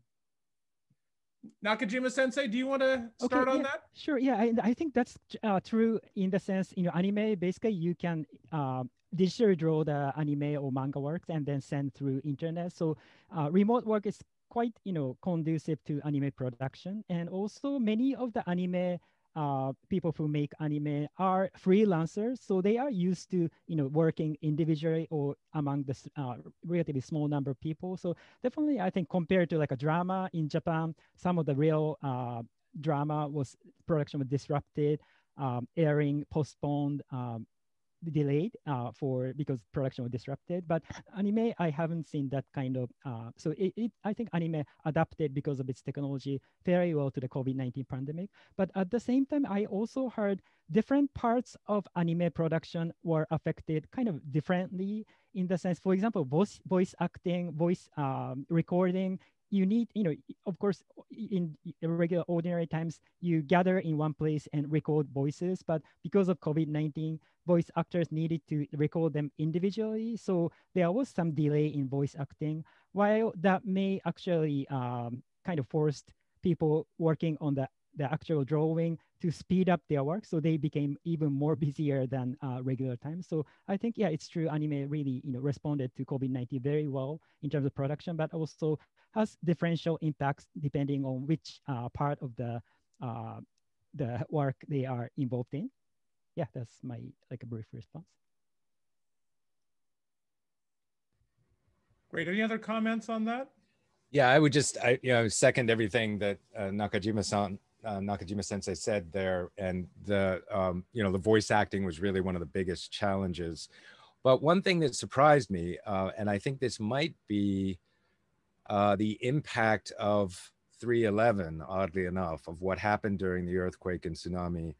Nakajima Sensei, do you want to start okay, on yeah, that? Sure. Yeah, I, I think that's uh, true in the sense in your anime. Basically, you can uh, digitally draw the anime or manga works and then send through internet. So uh, remote work is quite you know conducive to anime production, and also many of the anime uh, people who make anime are freelancers, so they are used to you know working individually or among the uh, relatively small number of people. So definitely, I think compared to like a drama in Japan, some of the real uh, drama was production was disrupted, um, airing postponed, um, delayed uh, for because production was disrupted. But anime, I haven't seen that kind of. Uh, so it, it, I think anime adapted because of its technology very well to the COVID-19 pandemic. But at the same time, I also heard different parts of anime production were affected kind of differently in the sense, for example, voice voice acting, voice um, recording you need, you know, of course, in regular ordinary times, you gather in one place and record voices. But because of COVID-19, voice actors needed to record them individually. So there was some delay in voice acting, while that may actually um, kind of forced people working on the the actual drawing to speed up their work. So they became even more *laughs* busier than uh, regular time. So I think, yeah, it's true. Anime really, you know, responded to COVID-19 very well in terms of production, but also has differential impacts depending on which uh, part of the uh, the work they are involved in. Yeah, that's my like a brief response. Great. Any other comments on that? Yeah, I would just I you know second everything that uh, Nakajima-san uh, Nakajima Sensei said there, and the um, you know the voice acting was really one of the biggest challenges. But one thing that surprised me, uh, and I think this might be uh, the impact of 311, oddly enough, of what happened during the earthquake and tsunami.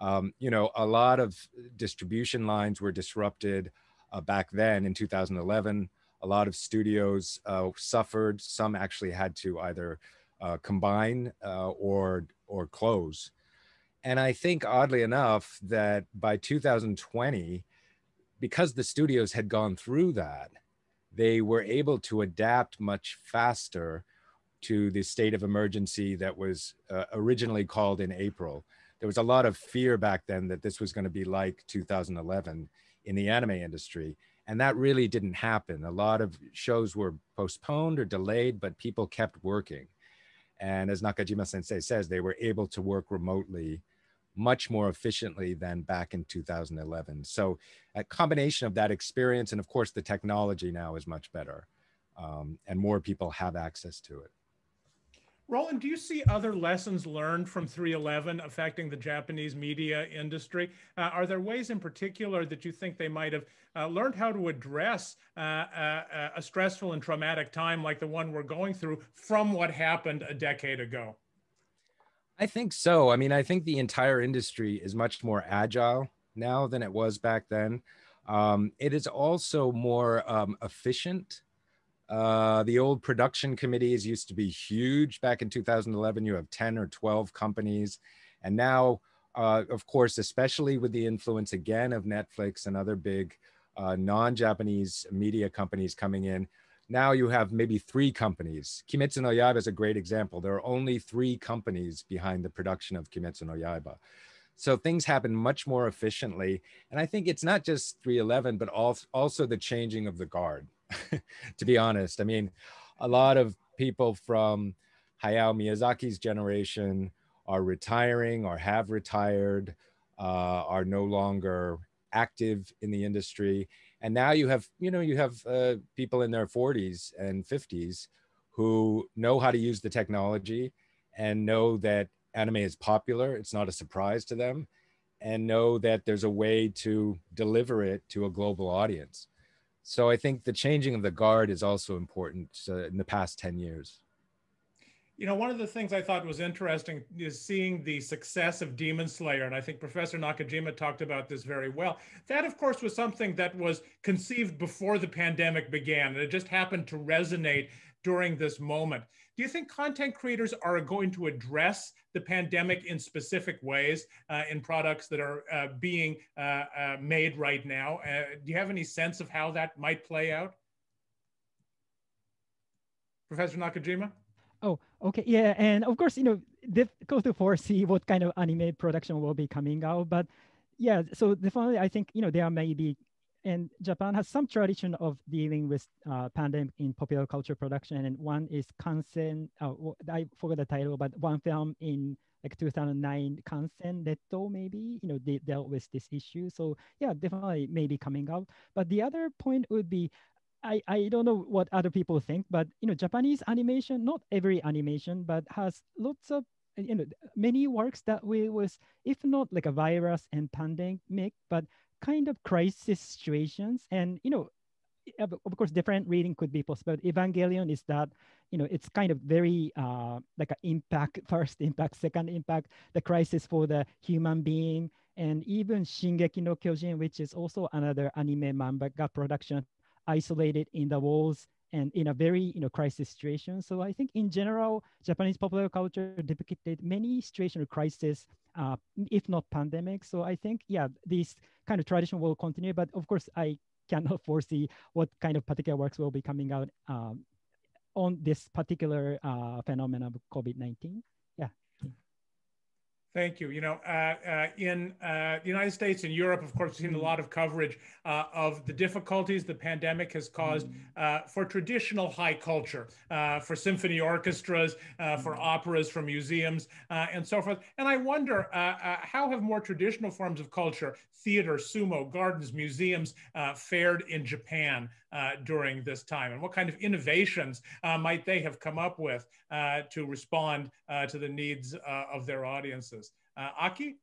Um, you know, a lot of distribution lines were disrupted uh, back then in 2011 a lot of studios uh, suffered. Some actually had to either uh, combine uh, or or close. And I think, oddly enough, that by 2020, because the studios had gone through that, they were able to adapt much faster to the state of emergency that was uh, originally called in April. There was a lot of fear back then that this was going to be like 2011 in the anime industry. And that really didn't happen. A lot of shows were postponed or delayed, but people kept working. And as Nakajima sensei says, they were able to work remotely much more efficiently than back in 2011. So a combination of that experience and of course the technology now is much better um, and more people have access to it. Roland, do you see other lessons learned from 311 affecting the Japanese media industry? Uh, are there ways in particular that you think they might have uh, learned how to address uh, uh, a stressful and traumatic time like the one we're going through from what happened a decade ago? I think so. I mean, I think the entire industry is much more agile now than it was back then. Um, it is also more um, efficient uh, the old production committees used to be huge back in 2011. You have 10 or 12 companies. And now, uh, of course, especially with the influence again of Netflix and other big uh, non Japanese media companies coming in, now you have maybe three companies. Kimetsu no Yaiba is a great example. There are only three companies behind the production of Kimetsu no Yaiba. So things happen much more efficiently. And I think it's not just 311, but also the changing of the guard *laughs* to be honest. I mean, a lot of people from Hayao Miyazaki's generation are retiring or have retired, uh, are no longer active in the industry. And now you have, you know, you have uh, people in their 40s and 50s who know how to use the technology and know that anime is popular. It's not a surprise to them and know that there's a way to deliver it to a global audience. So I think the changing of the guard is also important uh, in the past 10 years. You know, one of the things I thought was interesting is seeing the success of Demon Slayer. And I think Professor Nakajima talked about this very well. That, of course, was something that was conceived before the pandemic began. And it just happened to resonate during this moment. Do you think content creators are going to address the pandemic in specific ways uh, in products that are uh, being uh, uh made right now? Uh, do you have any sense of how that might play out? Professor Nakajima? Oh, okay. Yeah. And of course, you know, difficult to foresee what kind of anime production will be coming out. But yeah, so definitely, I think, you know, there may be and Japan has some tradition of dealing with uh, pandemic in popular culture production. And one is Kansen, uh, I forgot the title, but one film in like 2009, Kansen Retto, maybe, you know, they dealt with this issue. So yeah, definitely maybe coming out. But the other point would be, I, I don't know what other people think, but you know, Japanese animation, not every animation, but has lots of you know many works that we was if not like a virus and pandemic, but kind of crisis situations. And you know of course different reading could be possible evangelion is that you know it's kind of very uh, like an impact *laughs* first impact second impact the crisis for the human being. And even shingeki no kyojin which is also another anime manga production isolated in the walls and in a very you know crisis situation. So i think in general japanese popular culture depicted many situations of crisis uh, if not pandemic. So i think yeah this kind of tradition will continue but of course i cannot *laughs* foresee what kind of particular works will be coming out um, on this particular uh, phenomenon of covid-19 yeah Thank you. You know, uh, uh, in uh, the United States and Europe, of course, we've seen a lot of coverage uh, of the difficulties the pandemic has caused uh, for traditional high culture, uh, for symphony orchestras, for operas, for museums, and so forth. And I wonder, how have more traditional forms of culture, theater, sumo, gardens, museums, fared in Japan Uh, during this time? And what kind of innovations uh, might they have come up with uh, to respond to the needs of their audiences? Uh, Aki?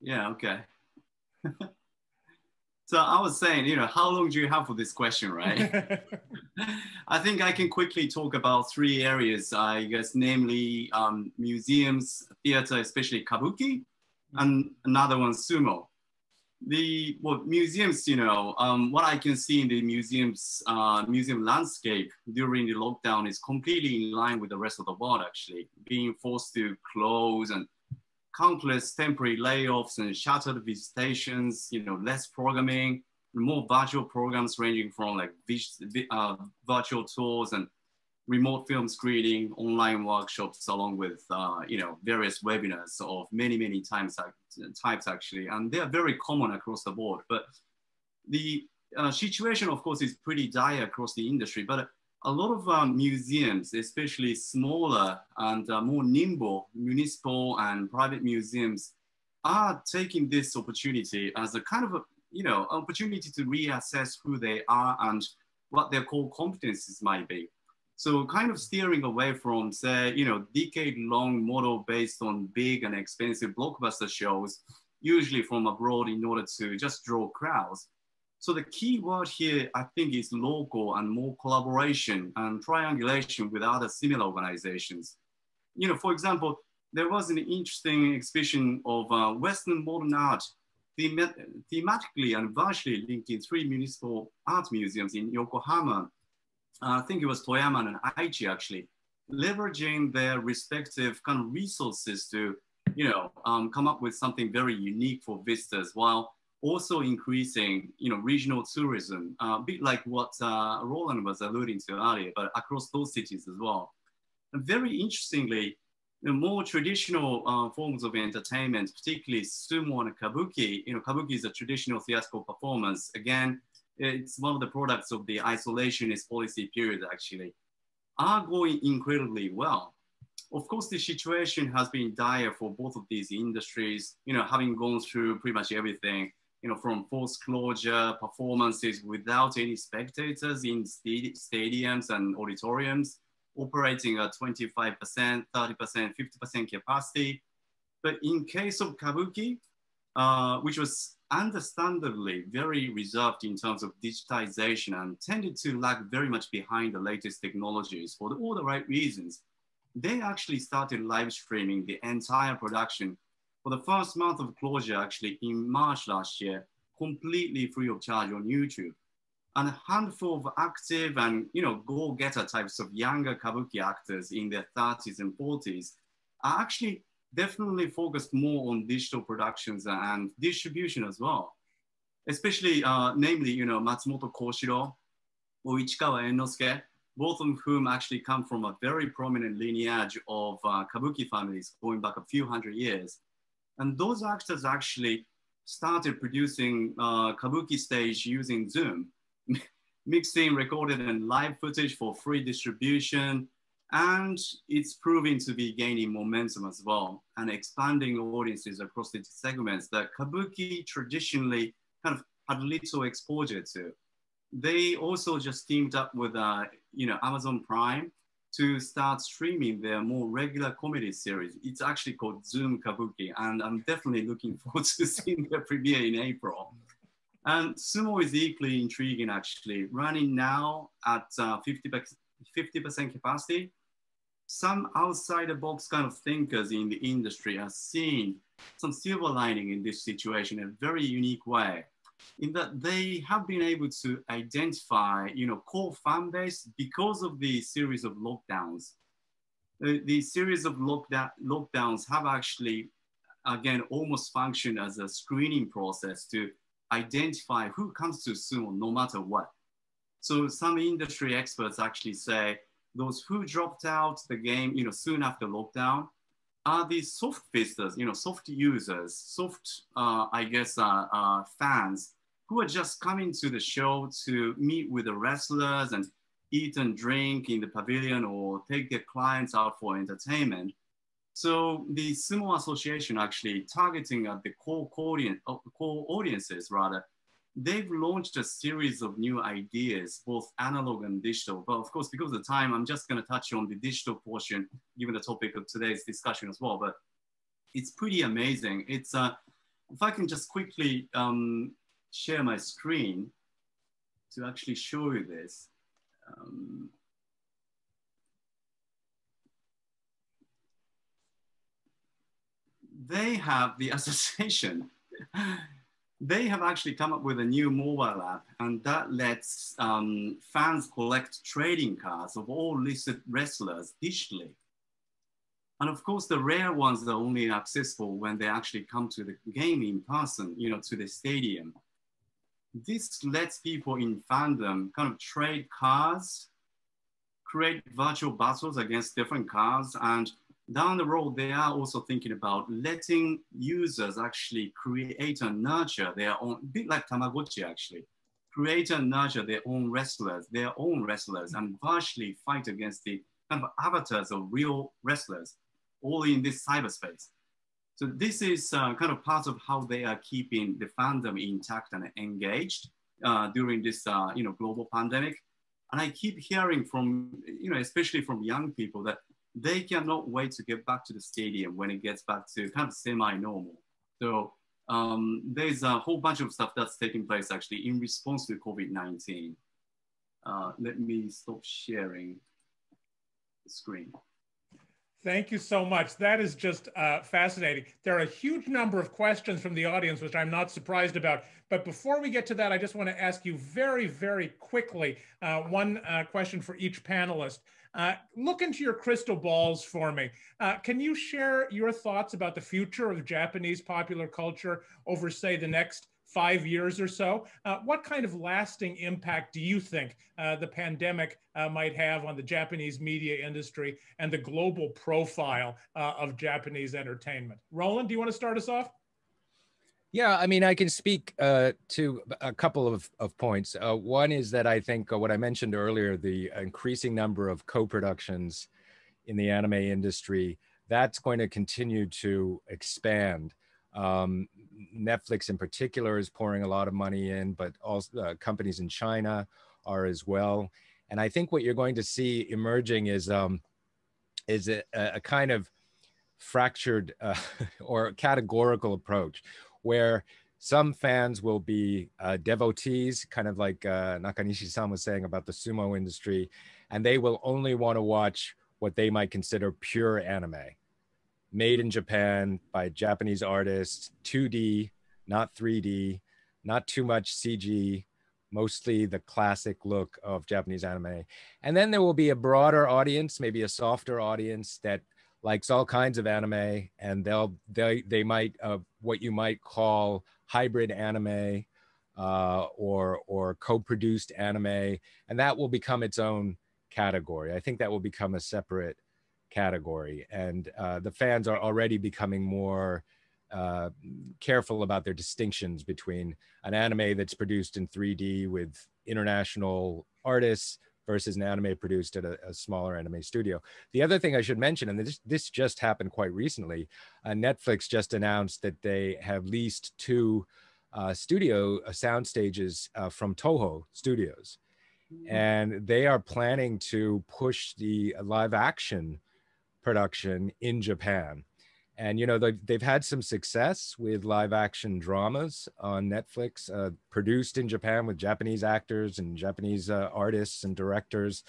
Yeah, okay. *laughs* so I was saying, you know, how long do you have for this question, right? *laughs* I think I can quickly talk about three areas, I guess, namely um, museums, theater, especially kabuki, and another one, sumo. The well, museums, you know, um, what I can see in the museums, uh, museum landscape during the lockdown is completely in line with the rest of the world, actually, being forced to close and countless temporary layoffs and shuttered visitations, you know, less programming, more virtual programs ranging from like uh, virtual tours and remote film screening, online workshops, along with uh, you know various webinars of many many times types actually, and they are very common across the board. But the uh, situation, of course, is pretty dire across the industry. But a lot of um, museums, especially smaller and uh, more nimble municipal and private museums, are taking this opportunity as a kind of a you know, opportunity to reassess who they are and what their core competencies might be. So kind of steering away from, say, you know, decade-long model based on big and expensive blockbuster shows, usually from abroad in order to just draw crowds. So the key word here, I think, is local and more collaboration and triangulation with other similar organizations. You know, for example, there was an interesting exhibition of uh, Western modern art thematically and virtually linking three municipal art museums in Yokohama. Uh, I think it was Toyama and Aichi actually, leveraging their respective kind of resources to, you know, um, come up with something very unique for visitors while also increasing, you know, regional tourism, a bit like what uh, Roland was alluding to earlier, but across those cities as well. And very interestingly, the more traditional uh, forms of entertainment, particularly sumo and kabuki, you know, kabuki is a traditional theatrical performance. Again, it's one of the products of the isolationist policy period actually, are going incredibly well. Of course, the situation has been dire for both of these industries, you know, having gone through pretty much everything, you know, from forced closure, performances without any spectators in stadiums and auditoriums, operating at 25%, 30%, 50% capacity. But in case of Kabuki, uh, which was understandably very reserved in terms of digitization and tended to lag very much behind the latest technologies for all the right reasons, they actually started live streaming the entire production for the first month of closure actually in March last year, completely free of charge on YouTube. And a handful of active and you know go-getter types of younger kabuki actors in their 30s and 40s are actually definitely focused more on digital productions and distribution as well. Especially uh, namely you know matsumoto koshiro or ichikawa ennosuke both of whom actually come from a very prominent lineage of uh, kabuki families going back a few hundred years and those actors actually started producing uh, kabuki stage using zoom *laughs* mixing recorded and live footage for free distribution. And it's proving to be gaining momentum as well and expanding audiences across the segments that Kabuki traditionally kind of had little exposure to. They also just teamed up with, uh, you know, Amazon Prime to start streaming their more regular comedy series. It's actually called Zoom Kabuki, and I'm definitely looking *laughs* forward to seeing the premiere in April. And sumo is equally intriguing actually, running now at 50% uh, capacity. Some outside the box kind of thinkers in the industry are seeing some silver lining in this situation in a very unique way in that they have been able to identify, you know, core fan base because of the series of lockdowns. the, the series of lockdown, lockdowns have actually, again, almost functioned as a screening process to identify who comes to sumo no matter what. So some industry experts actually say those who dropped out the game, you know, soon after lockdown, are these soft visitors, you know, soft users, soft, uh, I guess, uh, uh, fans who are just coming to the show to meet with the wrestlers and eat and drink in the pavilion or take their clients out for entertainment. So the Sumo Association actually targeting at the core, audience, uh, core audiences rather, they've launched a series of new ideas, both analog and digital. But of course, because of the time, I'm just gonna touch on the digital portion, given the topic of today's discussion as well. But it's pretty amazing. It's, uh, if I can just quickly um, share my screen to actually show you this. Um, they have the *laughs* association. They have actually come up with a new mobile app and that lets um, fans collect trading cards of all listed wrestlers digitally. And of course, the rare ones are only accessible when they actually come to the game in person, you know, to the stadium this lets people in fandom kind of trade cards, create virtual battles against different cards. And down the road, they are also thinking about letting users actually create and nurture their own, a bit like Tamagotchi actually, create and nurture their own wrestlers, their own wrestlers, and virtually fight against the kind of avatars of real wrestlers, all in this cyberspace. So this is uh, kind of part of how they are keeping the fandom intact and engaged uh, during this, uh, you know, global pandemic. And I keep hearing from, you know, especially from young people that they cannot wait to get back to the stadium when it gets back to kind of semi-normal. So um, there's a whole bunch of stuff that's taking place actually in response to COVID-19. Uh, let me stop sharing the screen. Thank you so much. That is just uh, fascinating. There are a huge number of questions from the audience, which I'm not surprised about. But before we get to that, I just want to ask you very, very quickly uh, one uh, question for each panelist. Uh, look into your crystal balls for me. Uh, can you share your thoughts about the future of Japanese popular culture over, say, the next five years or so. Uh, what kind of lasting impact do you think uh, the pandemic uh, might have on the Japanese media industry and the global profile uh, of Japanese entertainment? Roland, do you want to start us off? Yeah, I mean, I can speak uh, to a couple of, of points. Uh, one is that I think what I mentioned earlier, the increasing number of co-productions in the anime industry, that's going to continue to expand. Um, Netflix in particular is pouring a lot of money in, but also uh, companies in China are as well. And I think what you're going to see emerging is um, is a, a kind of fractured uh, *laughs* or categorical approach where some fans will be uh, devotees, kind of like uh, Nakanishi-san was saying about the sumo industry, and they will only want to watch what they might consider pure anime made in Japan by Japanese artists, 2D, not 3D, not too much CG, mostly the classic look of Japanese anime. And then there will be a broader audience, maybe a softer audience that likes all kinds of anime and they'll they they might uh, what you might call hybrid anime uh, or or co-produced anime and that will become its own category. I think that will become a separate category. And uh, the fans are already becoming more uh, careful about their distinctions between an anime that's produced in 3D with international artists versus an anime produced at a, a, smaller anime studio. The other thing I should mention, and this, this just happened quite recently, uh, Netflix just announced that they have leased two uh, studio uh, sound stages uh, from Toho Studios. Mm-hmm. And they are planning to push the live action production in Japan. And, you know, they've, they've had some success with live action dramas on Netflix, uh, produced in Japan with Japanese actors and Japanese uh, artists and directors.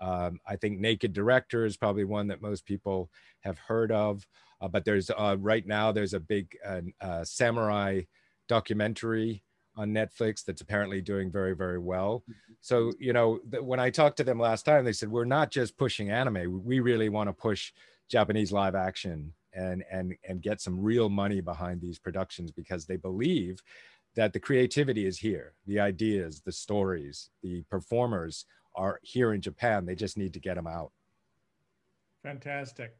Um, I think Naked Director is probably one that most people have heard of. Uh, but there's uh, right now, there's a big uh, uh, samurai documentary on Netflix that's apparently doing very, very well. So, you know, when I talked to them last time, they said, we're not just pushing anime. We really want to push Japanese live action and, and, and get some real money behind these productions because they believe that the creativity is here. The ideas, the stories, the performers are here in Japan. They just need to get them out. Fantastic.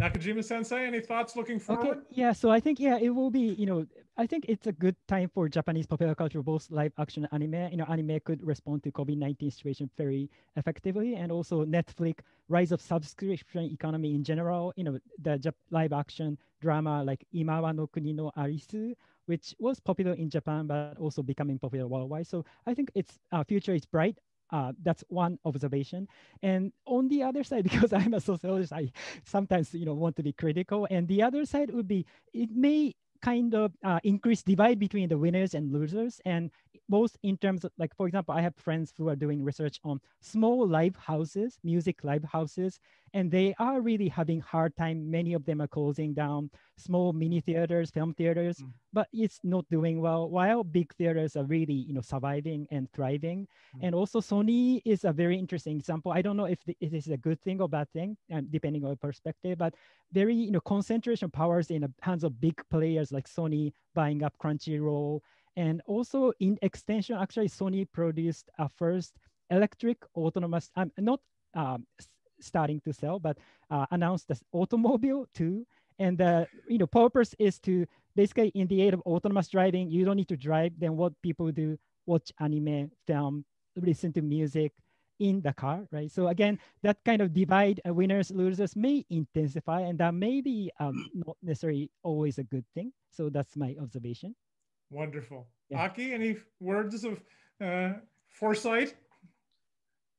Nakajima Sensei, any thoughts looking forward? Okay, yeah. So I think yeah, it will be. You know, I think it's a good time for Japanese popular culture, both live action anime. You know, anime could respond to COVID nineteen situation very effectively, and also Netflix rise of subscription economy in general. You know, the live action drama like Imawa no Kuni no Arisu, which was popular in Japan but also becoming popular worldwide. So I think its uh, future is bright. Uh, that's one observation. And on the other side, *laughs* because I'm a sociologist, I sometimes you know want to be critical. And the other side would be it may kind of uh, increase divide between the winners and losers and both in terms of like for example i have friends who are doing research on small live houses music live houses and they are really having hard time many of them are closing down small mini theaters film theaters mm. but it's not doing well while big theaters are really you know surviving and thriving mm. and also sony is a very interesting example i don't know if the, it is a good thing or bad thing um, depending on your perspective but very you know concentration powers in the hands of big players like sony buying up crunchyroll and also in extension actually sony produced a first electric autonomous um, not um, starting to sell, but uh, announced the automobile too. And the you know purpose is to basically in the age of autonomous driving, you don't need to drive. Then what people do: watch anime, film, listen to music in the car, right? So again, that kind of divide, uh, winners losers may intensify, and that may be um, *clears throat* not necessarily always a good thing. So that's my observation. Wonderful, yeah. Aki. Any words of uh, foresight?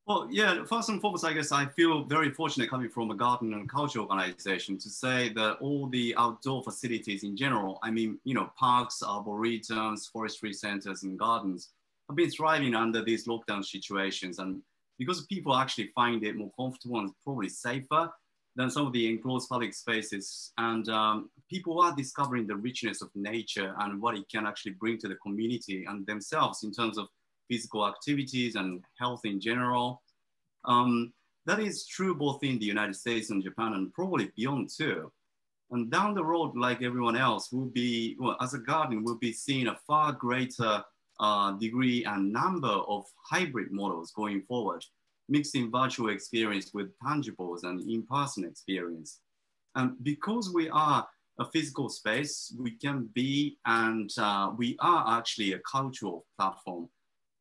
Well, yeah, first and foremost, I guess I feel very fortunate coming from a garden and culture organization to say that all the outdoor facilities in general, I mean, you know, parks, arboretums, forestry centers, and gardens have been thriving under these lockdown situations. And because people actually find it more comfortable and probably safer than some of the enclosed public spaces. And um, people are discovering the richness of nature and what it can actually bring to the community and themselves in terms of physical activities and health in general. Um, that is true both in the United States and Japan and probably beyond too. And down the road, like everyone else, will be, well, as a garden, we'll be seeing a far greater uh, degree and number of hybrid models going forward, mixing virtual experience with tangibles and in-person experience. And because we are a physical space, we can be, and uh, we are actually a cultural platform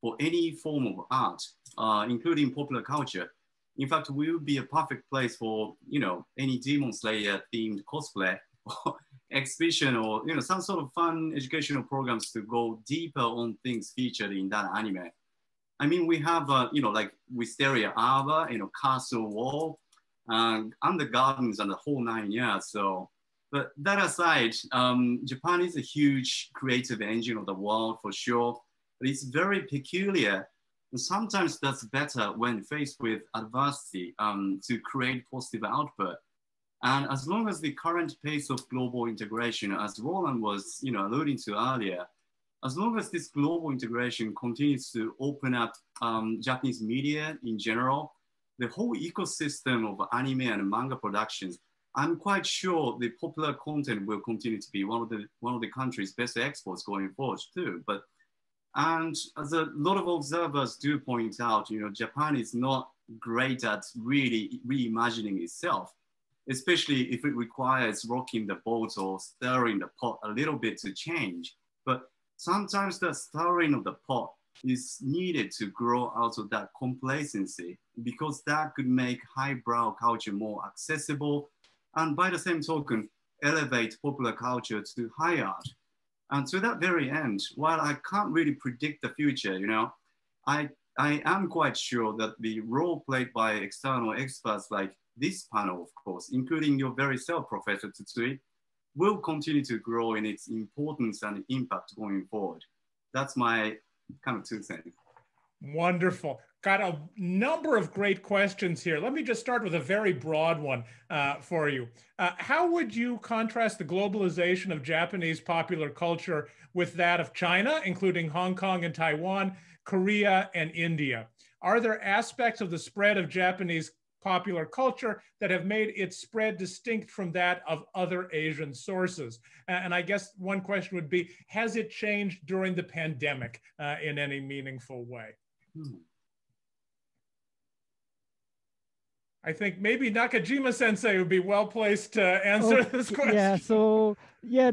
for any form of art, uh, including popular culture. In fact, we would be a perfect place for, you know, any Demon Slayer themed cosplay *laughs* or exhibition or, you know, some sort of fun educational programs to go deeper on things featured in that anime. I mean, we have, uh, you know, like Wisteria Arbor, you know, Castle Wall, uh, and the gardens and the whole nine yards. So, but that aside, um, Japan is a huge creative engine of the world for sure it's very peculiar. And sometimes that's better when faced with adversity um, to create positive output. And as long as the current pace of global integration, as Roland was you know, alluding to earlier, as long as this global integration continues to open up um, Japanese media in general, the whole ecosystem of anime and manga productions, I'm quite sure the popular content will continue to be one of the one of the country's best exports going forward too. But and as a lot of observers do point out, you know, Japan is not great at really reimagining itself, especially if it requires rocking the boat or stirring the pot a little bit to change. But sometimes the stirring of the pot is needed to grow out of that complacency because that could make highbrow culture more accessible and by the same token, elevate popular culture to high art and to that very end, while I can't really predict the future, you know, I, I am quite sure that the role played by external experts like this panel, of course, including your very self, Professor Tsutsui, will continue to grow in its importance and impact going forward. That's my kind of two cents. Wonderful. Got a number of great questions here. Let me just start with a very broad one uh, for you. Uh, how would you contrast the globalization of Japanese popular culture with that of China, including Hong Kong and Taiwan, Korea and India? Are there aspects of the spread of Japanese popular culture that have made its spread distinct from that of other Asian sources? And I guess one question would be, has it changed during the pandemic uh, in any meaningful way? Hmm. I think maybe Nakajima Sensei would be well placed to answer oh, this question. Yeah. So yeah,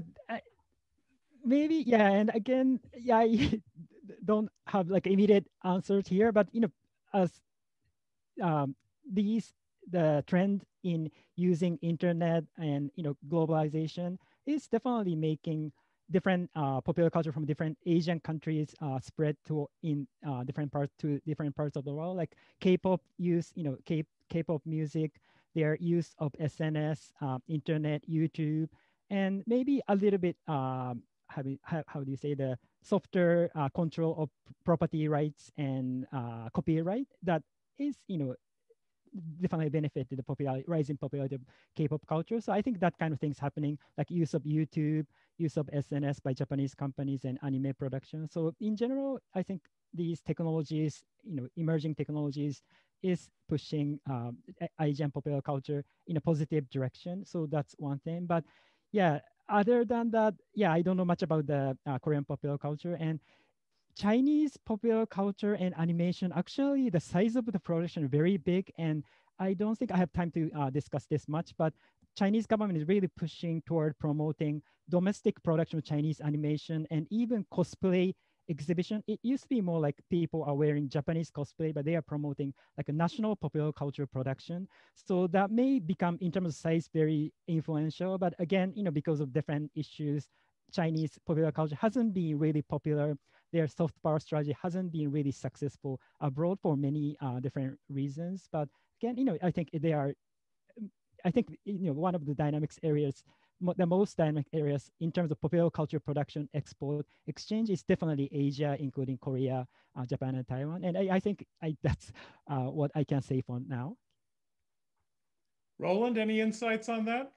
maybe yeah, and again, yeah, I *laughs* don't have like immediate answers here, but you know, as um, these the trend in using internet and you know globalization is definitely making different uh, popular culture from different Asian countries uh, spread to in uh, different parts to different parts of the world. Like K-pop use, you know, K K-pop music, their use of SNS, uh, internet, YouTube, and maybe a little bit um, how, how, how do you say the softer uh, control of property rights and uh, copyright that is you know definitely benefited the popularity rising popularity of K-pop culture. So I think that kind of things happening, like use of YouTube, use of SNS by Japanese companies and anime production. So in general, I think these technologies, you know, emerging technologies is pushing um, Asian popular culture in a positive direction. So that's one thing. But yeah, other than that, yeah, I don't know much about the uh, Korean popular culture and Chinese popular culture and animation. Actually, the size of the production is very big, and I don't think I have time to uh, discuss this much. But Chinese government is really pushing toward promoting domestic production of Chinese animation and even cosplay exhibition. It used to be more like people are wearing Japanese cosplay, but they are promoting like a national popular culture production. So that may become, in terms of size, very influential. But again, you know, because of different issues, Chinese popular culture hasn't been really popular. Their soft power strategy hasn't been really successful abroad for many uh, different reasons. But again, you know, I think they are. I think you know one of the dynamics areas the most dynamic areas in terms of popular culture production, export, exchange is definitely Asia, including Korea, uh, Japan, and Taiwan. And I, I think I, *laughs* that's uh, what I can say for now. Roland, any insights on that?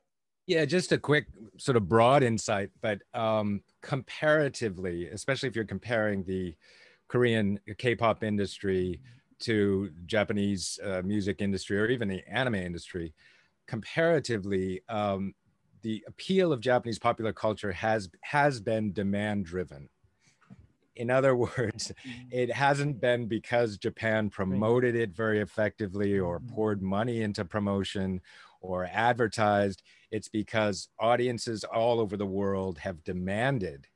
Yeah, just a quick sort of broad insight, but um, comparatively, especially if you're comparing the Korean K-pop industry to Japanese uh, music industry or even the anime industry, comparatively, um, the appeal of Japanese popular culture has has been demand driven. In other *laughs* words, mm-hmm. it hasn't been because Japan promoted it very effectively or mm-hmm. poured money into promotion or advertised. It's because audiences all over the world have demanded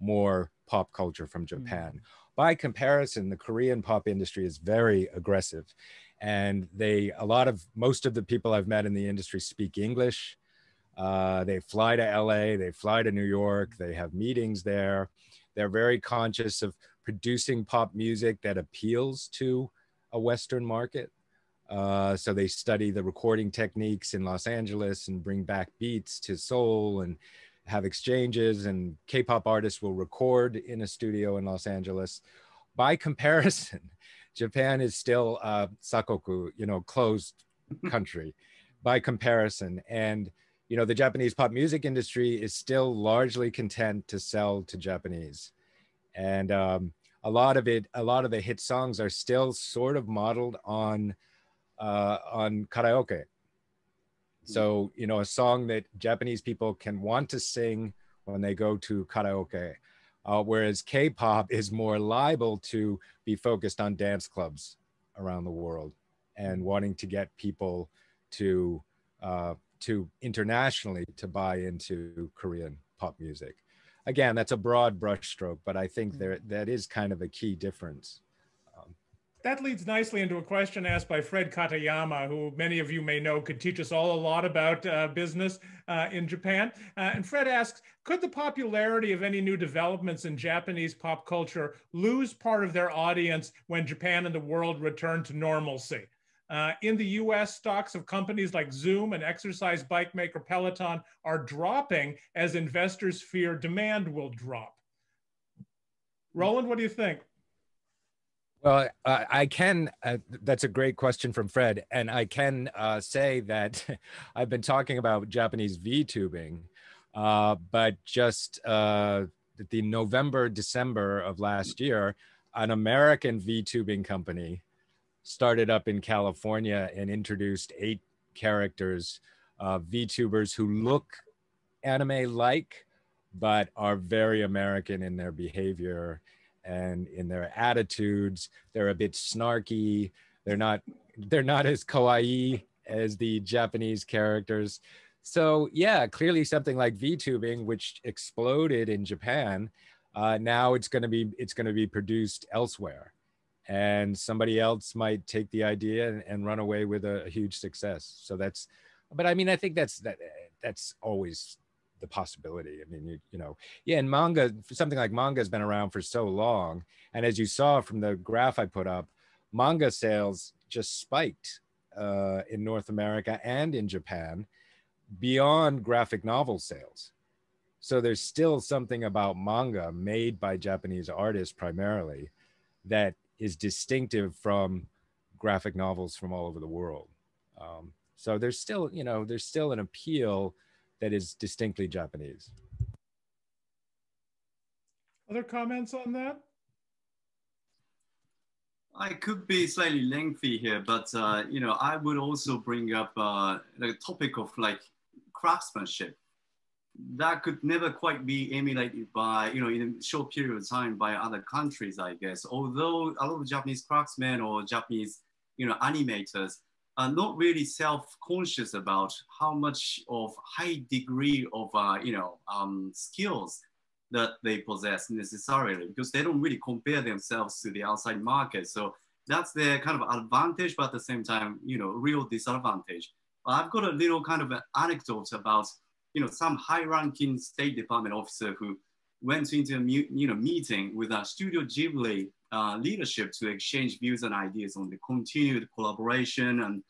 more pop culture from Japan. Mm. By comparison, the Korean pop industry is very aggressive. And they, a lot of, most of the people I've met in the industry speak English uh, they fly to LA, they fly to New York, they have meetings there. They're very conscious of producing pop music that appeals to a Western market. Uh, so they study the recording techniques in Los Angeles and bring back beats to Seoul and have exchanges. And K-pop artists will record in a studio in Los Angeles. By comparison, *laughs* Japan is still a sakoku, you know, closed *laughs* country by comparison. And you know, the Japanese pop music industry is still largely content to sell to Japanese. And um, a lot of it, a lot of the hit songs are still sort of modeled on uh, on karaoke. So, you know, a song that Japanese people can want to sing when they go to karaoke. Uh, whereas K-pop *laughs* is more liable to be focused on dance clubs around the world and wanting to get people to uh, to internationally to buy into Korean pop music. Again, that's a broad brushstroke, but I think there mm-hmm. that is kind of a key difference. Um, that leads nicely into a question asked by Fred Katayama, who many of you may know could teach us all a lot about uh, business uh, in Japan. Uh, and Fred asks Could the popularity of any new developments in Japanese pop culture lose part of their audience when Japan and the world return to normalcy? Uh, in the US, stocks of companies like Zoom and exercise bike maker Peloton are dropping as investors fear demand will drop. Roland, what do you think? Well, I can. Uh, that's a great question from Fred, and I can uh, say that *laughs* I've been talking about Japanese VTubing, uh, but just uh, the November December of last year, an American VTubing company started up in California and introduced eight characters, uh, VTubers who look anime like, but are very American in their behavior and in their attitudes. They're a bit snarky. They're not they're not as kawaii as the Japanese characters. So yeah, clearly something like VTubing, which exploded in Japan, uh, now it's going to be it's going to be produced elsewhere, and somebody else might take the idea and, and run away with a, a, huge success. So that's, but I mean, I think that's that that's always the possibility. I mean, you, you know, yeah, and manga, something like manga has been around for so long. And as you saw from the graph I put up, manga sales just spiked uh, in North America and in Japan beyond graphic novel sales. So there's still something about manga made by Japanese artists primarily that is distinctive from graphic novels from all over the world. Um, so there's still, you know, there's still an appeal that is distinctly Japanese. Other comments on that? I could be slightly lengthy here, but uh, you know, I would also bring up uh, the topic of like craftsmanship. That could never quite be emulated by, you know, in a short period of time by other countries, I guess. Although a lot of Japanese craftsmen or Japanese, you know, animators are not really self-conscious about how much of high degree of uh, you know um, skills that they possess necessarily because they don't really compare themselves to the outside market. So that's their kind of advantage, but at the same time, you know, real disadvantage. I've got a little kind of an anecdote about you know some high-ranking State Department officer who went into a you know meeting with a Studio Ghibli uh, leadership to exchange views and ideas on the continued collaboration and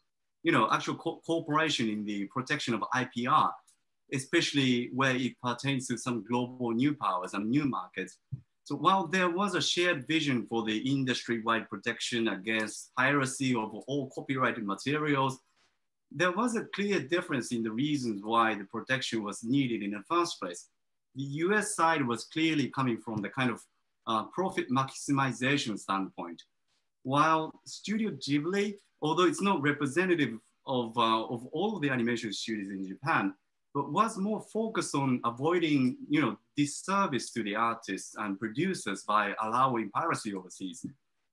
you know actual co cooperation in the protection of IPR, especially where it pertains to some global new powers and new markets. So while there was a shared vision for the industry-wide protection against piracy of all copyrighted materials, there was a clear difference in the reasons why the protection was needed in the first place. The US side was clearly coming from the kind of uh, profit maximization standpoint. While Studio Ghibli, although it's not representative of, uh, of all of the animation studios in Japan, but was more focused on avoiding, you know, disservice to the artists and producers by allowing piracy overseas.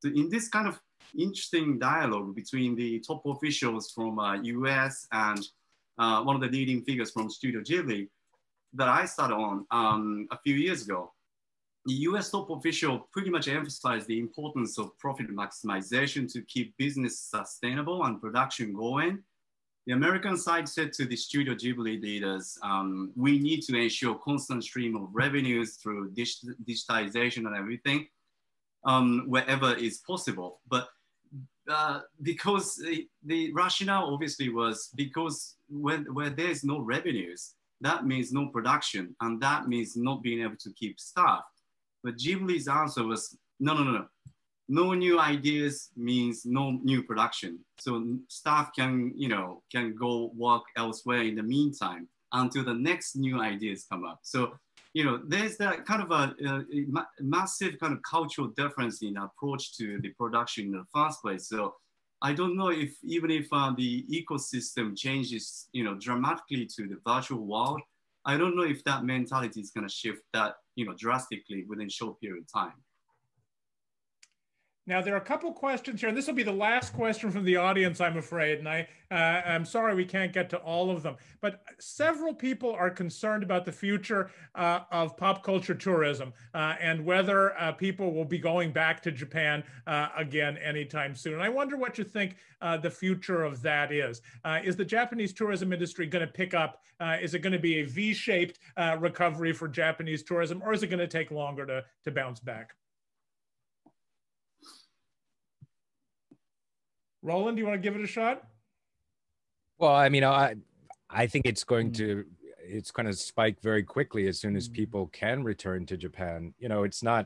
In this kind of interesting dialogue between the top officials from uh, US and uh, one of the leading figures from Studio Ghibli that I started on um, a few years ago, the US top official pretty much emphasized the importance of profit maximization to keep business sustainable and production going. The American side said to the Studio Ghibli leaders, um, we need to ensure constant stream of revenues through digitization and everything um, wherever is possible. But uh, because the, the, rationale obviously was because when, where there's no revenues, that means no production, and that means not being able to keep staff. But Ghibli's answer was, no, no, no, no. No new ideas means no new production. So staff can, you know, can go work elsewhere in the meantime until the next new ideas come up. So, you know, there's that kind of a, a, a massive kind of cultural difference in approach to the production in the first place. So I don't know if even if uh, the ecosystem changes, you know, dramatically to the virtual world, I don't know if that mentality is going to shift that you know, drastically within short period of time. Now there are a couple questions here, and this will be the last question from the audience, I'm afraid. And I, uh, I'm sorry we can't get to all of them. But several people are concerned about the future uh, of pop culture tourism uh, and whether uh, people will be going back to Japan uh, again anytime soon. And I wonder what you think uh, the future of that is. is the Japanese tourism industry going to pick up? is it going to be a V-shaped recovery for Japanese tourism, or is it going to take longer to, to bounce back? Roland, do you want to give it a shot? Well, I mean, I I think it's going mm. to it's going to spike very quickly as soon as mm. people can return to Japan. You know, it's not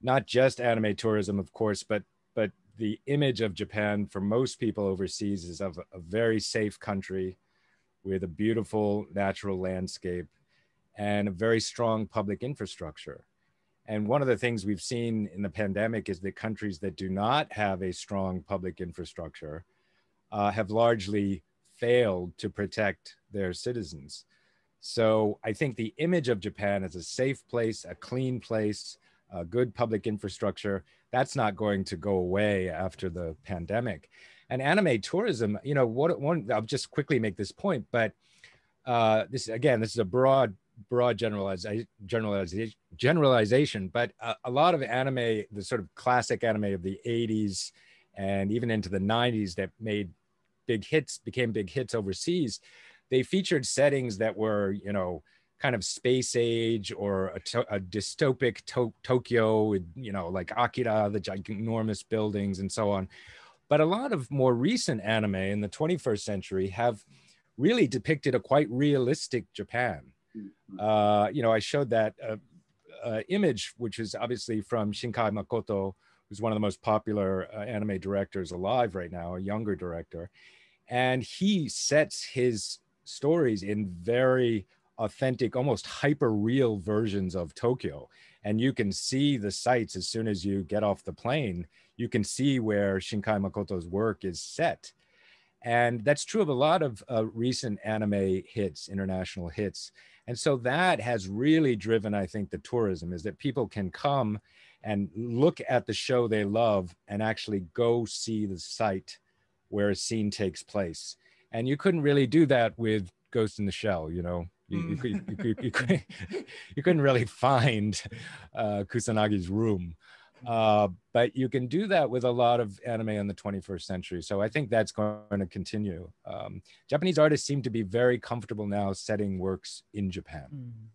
not just anime tourism, of course, but but the image of Japan for most people overseas is of a very safe country with a beautiful natural landscape and a very strong public infrastructure. And one of the things we've seen in the pandemic is that countries that do not have a strong public infrastructure uh, have largely failed to protect their citizens. So I think the image of Japan as a safe place, a clean place, a good public infrastructure, that's not going to go away after the pandemic. And anime tourism, you know, what one I'll just quickly make this point, but uh, this again, this is a broad broad generalization, generalization, generalization but a, a, lot of anime, the sort of classic anime of the 80s and even into the 90s that made big hits, became big hits overseas, they featured settings that were, you know, kind of space age or a, to, a dystopic to Tokyo, you know, like Akira, the ginormous buildings and so on. But a lot of more recent anime in the 21st century have really depicted a quite realistic Japan. Mm-hmm. Uh, you know, I showed that uh, uh, image, which is obviously from Shinkai Makoto, who's one of the most popular uh, anime directors alive right now, a younger director. And he sets his stories in very authentic, almost hyper real versions of Tokyo. And you can see the sites as soon as you get off the plane. You can see where Shinkai Makoto's work is set. And that's true of a lot of uh, recent anime hits, international hits. And so that has really driven, I think, the tourism is that people can come and look at the show they love and actually go see the site where a scene takes place. And you couldn't really do that with Ghost in the Shell, you know. You, mm. you, you, you, *laughs* couldn't, *laughs* you, couldn't really find uh, Kusanagi's room. Uh, but you can do that with a lot of anime in the 21st century. So I think that's going to continue. Um, Japanese artists seem to be very comfortable now setting works in Japan. Mm.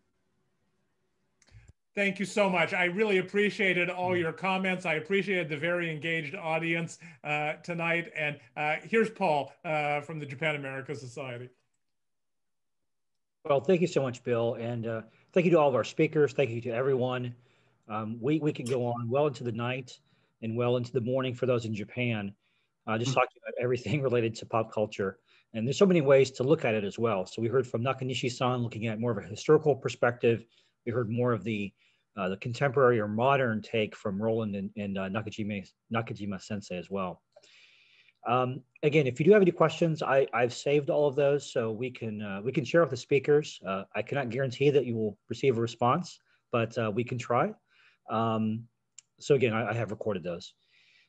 Thank you so much. I really appreciated all your comments. I appreciated the very engaged audience uh, tonight. And uh, here's Paul uh, from the Japan America Society. Well, thank you so much, Bill. And uh, thank you to all of our speakers. Thank you to everyone. Um, we, we can go on well into the night and well into the morning for those in Japan, uh, just mm-hmm. talking about everything *laughs* related to pop culture. And there's so many ways to look at it as well. So we heard from Nakanishi-san looking at more of a historical perspective. We heard more of the uh, the contemporary or modern take from Roland and, and uh, Nakajima, Nakajima Sensei as well. Um, again, if you do have any questions, I, I've saved all of those so we can uh, we can share with the speakers. Uh, I cannot guarantee that you will receive a response, but uh, we can try. Um, so again, I, I, have recorded those.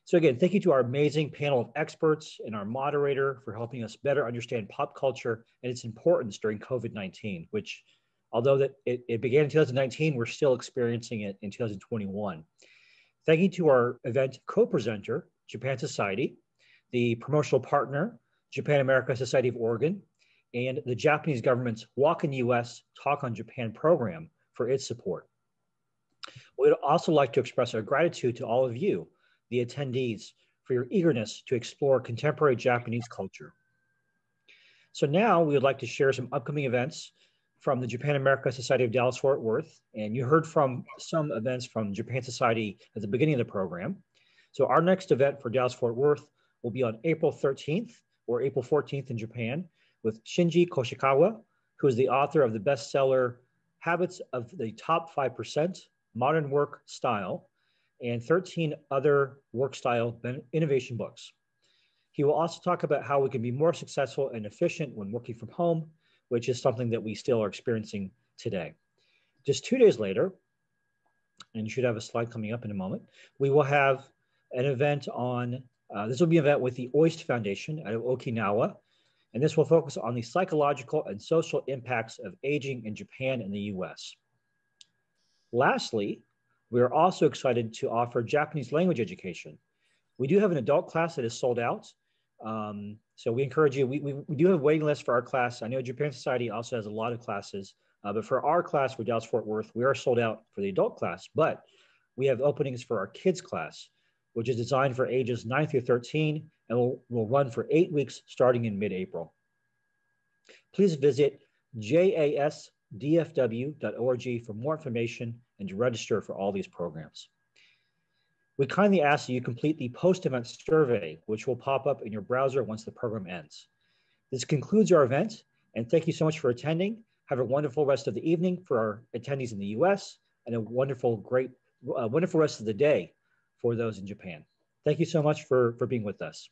So again, thank you to our amazing panel of experts and our moderator for helping us better understand pop culture and its importance during COVID-19, which although that it, it began in 2019, we're still experiencing it in 2021. Thank you to our event co-presenter, Japan Society, the promotional partner, Japan America Society of Oregon, and the Japanese government's Walk in US Talk on Japan program for its support. We'd also like to express our gratitude to all of you, the attendees, for your eagerness to explore contemporary Japanese culture. So now we would like to share some upcoming events from the Japan America Society of Dallas Fort Worth. And you heard from some events from Japan Society at the beginning of the program. So our next event for Dallas Fort Worth will be on April 13th or April 14th in Japan with Shinji Koshikawa, who is the author of the bestseller Habits of the Top 5% Modern Work Style, and 13 other work style innovation books. He will also talk about how we can be more successful and efficient when working from home, which is something that we still are experiencing today. Just two days later, and you should have a slide coming up in a moment, we will have an event on uh, this will be an event with the OIST Foundation at Okinawa, and this will focus on the psychological and social impacts of aging in Japan and the US. Lastly, we are also excited to offer Japanese language education. We do have an adult class that is sold out. Um, so we encourage you, we, we, we, do have a waiting list for our class. I know Japan Society also has a lot of classes, uh, but for our class for Dallas Fort Worth, we are sold out for the adult class, but we have openings for our kids class which is designed for ages 9 through 13 and will, will run for eight weeks starting in mid-April. Please visit jasdfw.org for more information and to register for all these programs. We kindly ask that you complete the post-event survey, which will pop up in your browser once the program ends. This concludes our event, and thank you so much for attending. Have a wonderful rest of the evening for our attendees in the US, and a wonderful, great, uh, wonderful rest of the day for those in Japan. Thank you so much for, for being with us.